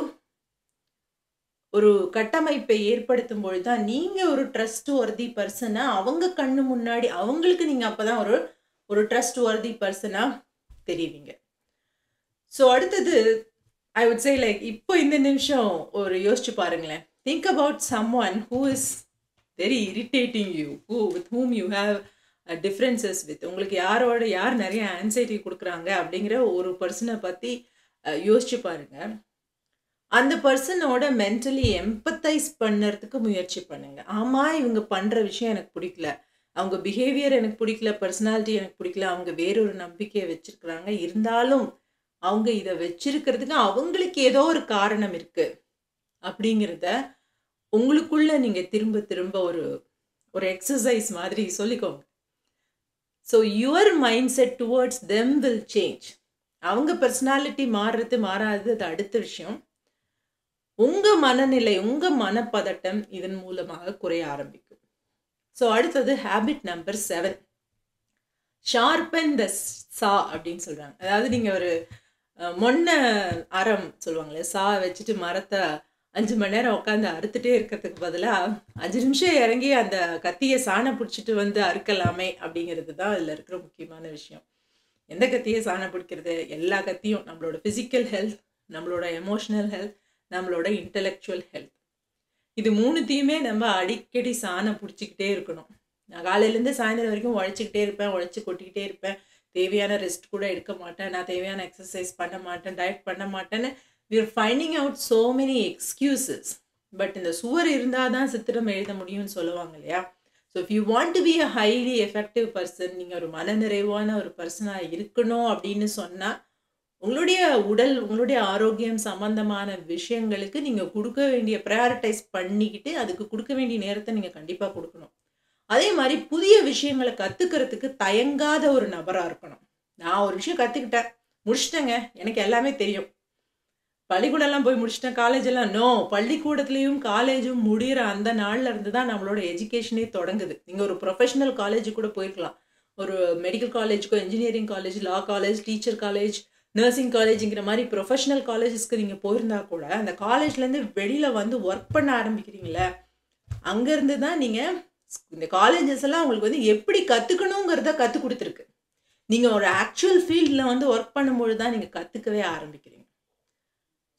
ஒரு கட்டமைப்பை ஏற்படுத்தும் பொழுது தான் நீங்கள் ஒரு ட்ரஸ்ட் ஒர்தி பர்சனாக அவங்க கண்ணு முன்னாடி அவங்களுக்கு நீங்கள் அப்போ தான் ஒரு ஒரு ட்ரஸ்ட் ஒர்தி பர்சனாக தெரிவிங்க. ஸோ அடுத்தது ஐ வுட் சே லைக் இப்போ இந்த நிமிஷம் ஒரு யோசிச்சு பாருங்களேன். Think about someone who is very irritating you who with whom you have differences with உங்களுக்கு யாரோட யார் நிறைய ஆன்சைட்டி கொடுக்குறாங்க அப்படிங்கிற ஒரு பர்சனை பற்றி uh, யோசிச்சு பாருங்கள் அந்த பர்சனோட மென்டலி எம்பத்தைஸ் பண்ணுறதுக்கு முயற்சி பண்ணுங்க. ஆமாம் இவங்க பண்ணுற விஷயம் எனக்கு பிடிக்கல. அவங்க பிஹேவியர் எனக்கு பிடிக்கல பர்சனாலிட்டி எனக்கு பிடிக்கல அவங்க வேறொரு நம்பிக்கையை வச்சுருக்குறாங்க. இருந்தாலும் அவங்க இதை வச்சிருக்கிறதுக்கு அவங்களுக்கு ஏதோ ஒரு காரணம் இருக்குது அப்படிங்கிறத உங்களுக்குள்ள நீங்கள் திரும்ப திரும்ப ஒரு ஒரு எக்ஸசைஸ் மாதிரி சொல்லிக்கோங்க. So your mindset towards them will change அவங்க பர்சனாலிட்டி மாறுறது மாறாதது அது அடுத்த விஷயம். உங்க மனநிலை உங்க மனப்பதட்டம் இதன் மூலமாக குறைய ஆரம்பிக்கும். ஸோ அடுத்தது habit number seven sharpen the saw அப்படின்னு சொல்றாங்க. அதாவது நீங்க ஒரு மொன்ன அறம் சொல்லுவாங்களே சா வச்சுட்டு மரத்தை அஞ்சு மணி நேரம் உட்காந்து அறுத்துட்டே இருக்கிறதுக்கு பதிலாக அஞ்சு நிமிஷம் இறங்கி அந்த கத்தியை சாணை பிடிச்சிட்டு வந்து அறுக்கலாமே அப்படிங்கிறது தான் இதில் இருக்கிற முக்கியமான விஷயம். எந்த கத்தியை சாணை பிடிக்கிறது? எல்லா கத்தியும் நம்மளோட ஃபிசிக்கல் ஹெல்த் நம்மளோட எமோஷ்னல் ஹெல்த் நம்மளோட இன்டலெக்சுவல் ஹெல்த் இது மூணுத்தையுமே நம்ம அடிக்கடி சாணை பிடிச்சிக்கிட்டே இருக்கணும். நான் காலையிலேருந்து சாயந்தரம் வரைக்கும் உழைச்சிக்கிட்டே இருப்பேன் உழைச்சி கொட்டிக்கிட்டே இருப்பேன். தேவையான ரெஸ்ட் கூட எடுக்க மாட்டேன். நான் தேவையான எக்ஸசைஸ் பண்ண மாட்டேன் டயட் பண்ண மாட்டேன்னு we're finding out so many excuses but இந்த சுவர் இருந்தால் தான் சித்திரம் எழுத முடியும்னு சொல்லுவாங்க இல்லையா? So if you want to be a highly effective person நீங்கள் ஒரு மனநிறைவான ஒரு பர்சனாக இருக்கணும் அப்படின்னு சொன்னால் உங்களுடைய உடல் உங்களுடைய ஆரோக்கியம் சம்பந்தமான விஷயங்களுக்கு நீங்கள் கொடுக்க வேண்டிய ப்ரையாரிட்டைஸ் பண்ணிக்கிட்டு அதுக்கு கொடுக்க வேண்டிய நேரத்தை நீங்கள் கண்டிப்பாக கொடுக்கணும். அதே மாதிரி புதிய விஷயங்களை கற்றுக்கிறதுக்கு தயங்காத ஒரு நபராக இருக்கணும். நான் ஒரு விஷயம் கற்றுக்கிட்டேன் முடிச்சிட்டேங்க. எனக்கு எல்லாமே தெரியும். பள்ளிக்கூடம்லாம் போய் முடிச்சிட்டேன். காலேஜெல்லாம் நோ பள்ளிக்கூடத்துலேயும் காலேஜும் முடிகிற அந்த நாளில் இருந்து தான் நம்மளோட எஜுகேஷனே தொடங்குது. நீங்கள் ஒரு ப்ரொஃபஷனல் காலேஜ் கூட போயிருக்கலாம். ஒரு medical காலேஜுக்கோ engineering college law college teacher college nursing காலேஜுங்கிற மாதிரி ப்ரொஃபஷனல் காலேஜஸ்க்கு நீங்கள் போயிருந்தா கூட அந்த காலேஜ்லேருந்து வெளியில் வந்து ஒர்க் பண்ண ஆரம்பிக்கிறீங்களே அங்கேருந்து தான் நீங்கள் இந்த காலேஜஸ் எல்லாம் உங்களுக்கு வந்து எப்படி கற்றுக்கணுங்கிறத கற்றுக் கொடுத்துருக்கு. நீங்கள் ஒரு ஆக்சுவல் ஃபீல்டில் வந்து ஒர்க் பண்ணும்பொழுது தான் நீங்கள் கற்றுக்கவே ஆரம்பிக்கிறீங்க.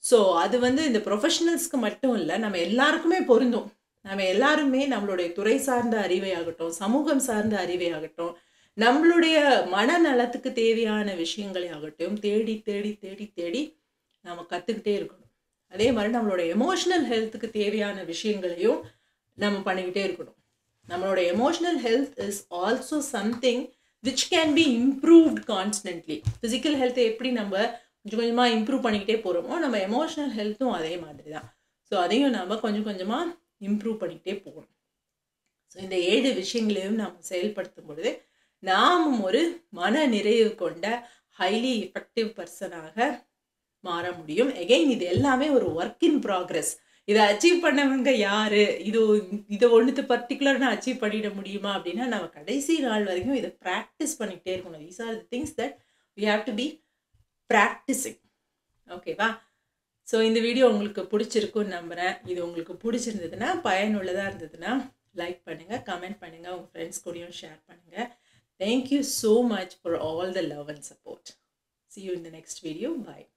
ஸோ அது வந்து இந்த ப்ரொஃபஷனல்ஸ்க்கு மட்டும் இல்லை நம்ம எல்லாருக்குமே பொருந்தும். நம்ம எல்லாருமே நம்மளுடைய துறை சார்ந்த அறிவை ஆகட்டும் சமூகம் சார்ந்த அறிவை ஆகட்டும் நம்மளுடைய மனநலத்துக்கு தேவையான விஷயங்களை ஆகட்டும் தேடி தேடி தேடி தேடி நாம் கற்றுக்கிட்டே இருக்கணும். அதே மாதிரி நம்மளோட எமோஷ்னல் ஹெல்த்துக்கு தேவையான விஷயங்களையும் நம்ம பண்ணிக்கிட்டே இருக்கணும். நம்மளோட emotional health is also something which can be improved constantly physical ஹெல்த்தை எப்படி நம்ம கொஞ்சம் கொஞ்சமாக இம்ப்ரூவ் பண்ணிக்கிட்டே போகிறோமோ நம்ம எமோஷ்னல் ஹெல்த்தும் அதே மாதிரி தான் ஸோ அதையும் நம்ம கொஞ்சம் கொஞ்சமாக இம்ப்ரூவ் பண்ணிக்கிட்டே போகணும். ஸோ இந்த ஏழு விஷயங்களையும் நாம் செயல்படுத்தும் பொழுது நாமும் ஒரு மன நிறைவு கொண்ட ஹைலி எஃபெக்டிவ் பர்சனாக மாற முடியும். எகெயின் இது எல்லாமே ஒரு ஒர்க் இன் ப்ராக்ரஸ் இதை அச்சீவ் பண்ணவங்க யாரு? இது இதை ஒன்றுத்து பர்டிகுலர் நான் அச்சீவ் பண்ணிட முடியுமா அப்படின்னா நம்ம கடைசி நாள் வரைக்கும் இதை ப்ராக்டிஸ் பண்ணிக்கிட்டே இருக்கணும். These are the things that we have to be practising ஓகேவா ஸோ இந்த வீடியோ உங்களுக்கு பிடிச்சிருக்குன்னு நம்புகிறேன் இது உங்களுக்கு பிடிச்சிருந்ததுன்னா பயனுள்ளதாக இருந்ததுன்னா லைக் பண்ணுங்கள் கமெண்ட் பண்ணுங்கள் உங்கள் ஃப்ரெண்ட்ஸ் கூடயும் ஷேர் பண்ணுங்கள் Thank you so much for all the love and support. See you in the next video. Bye.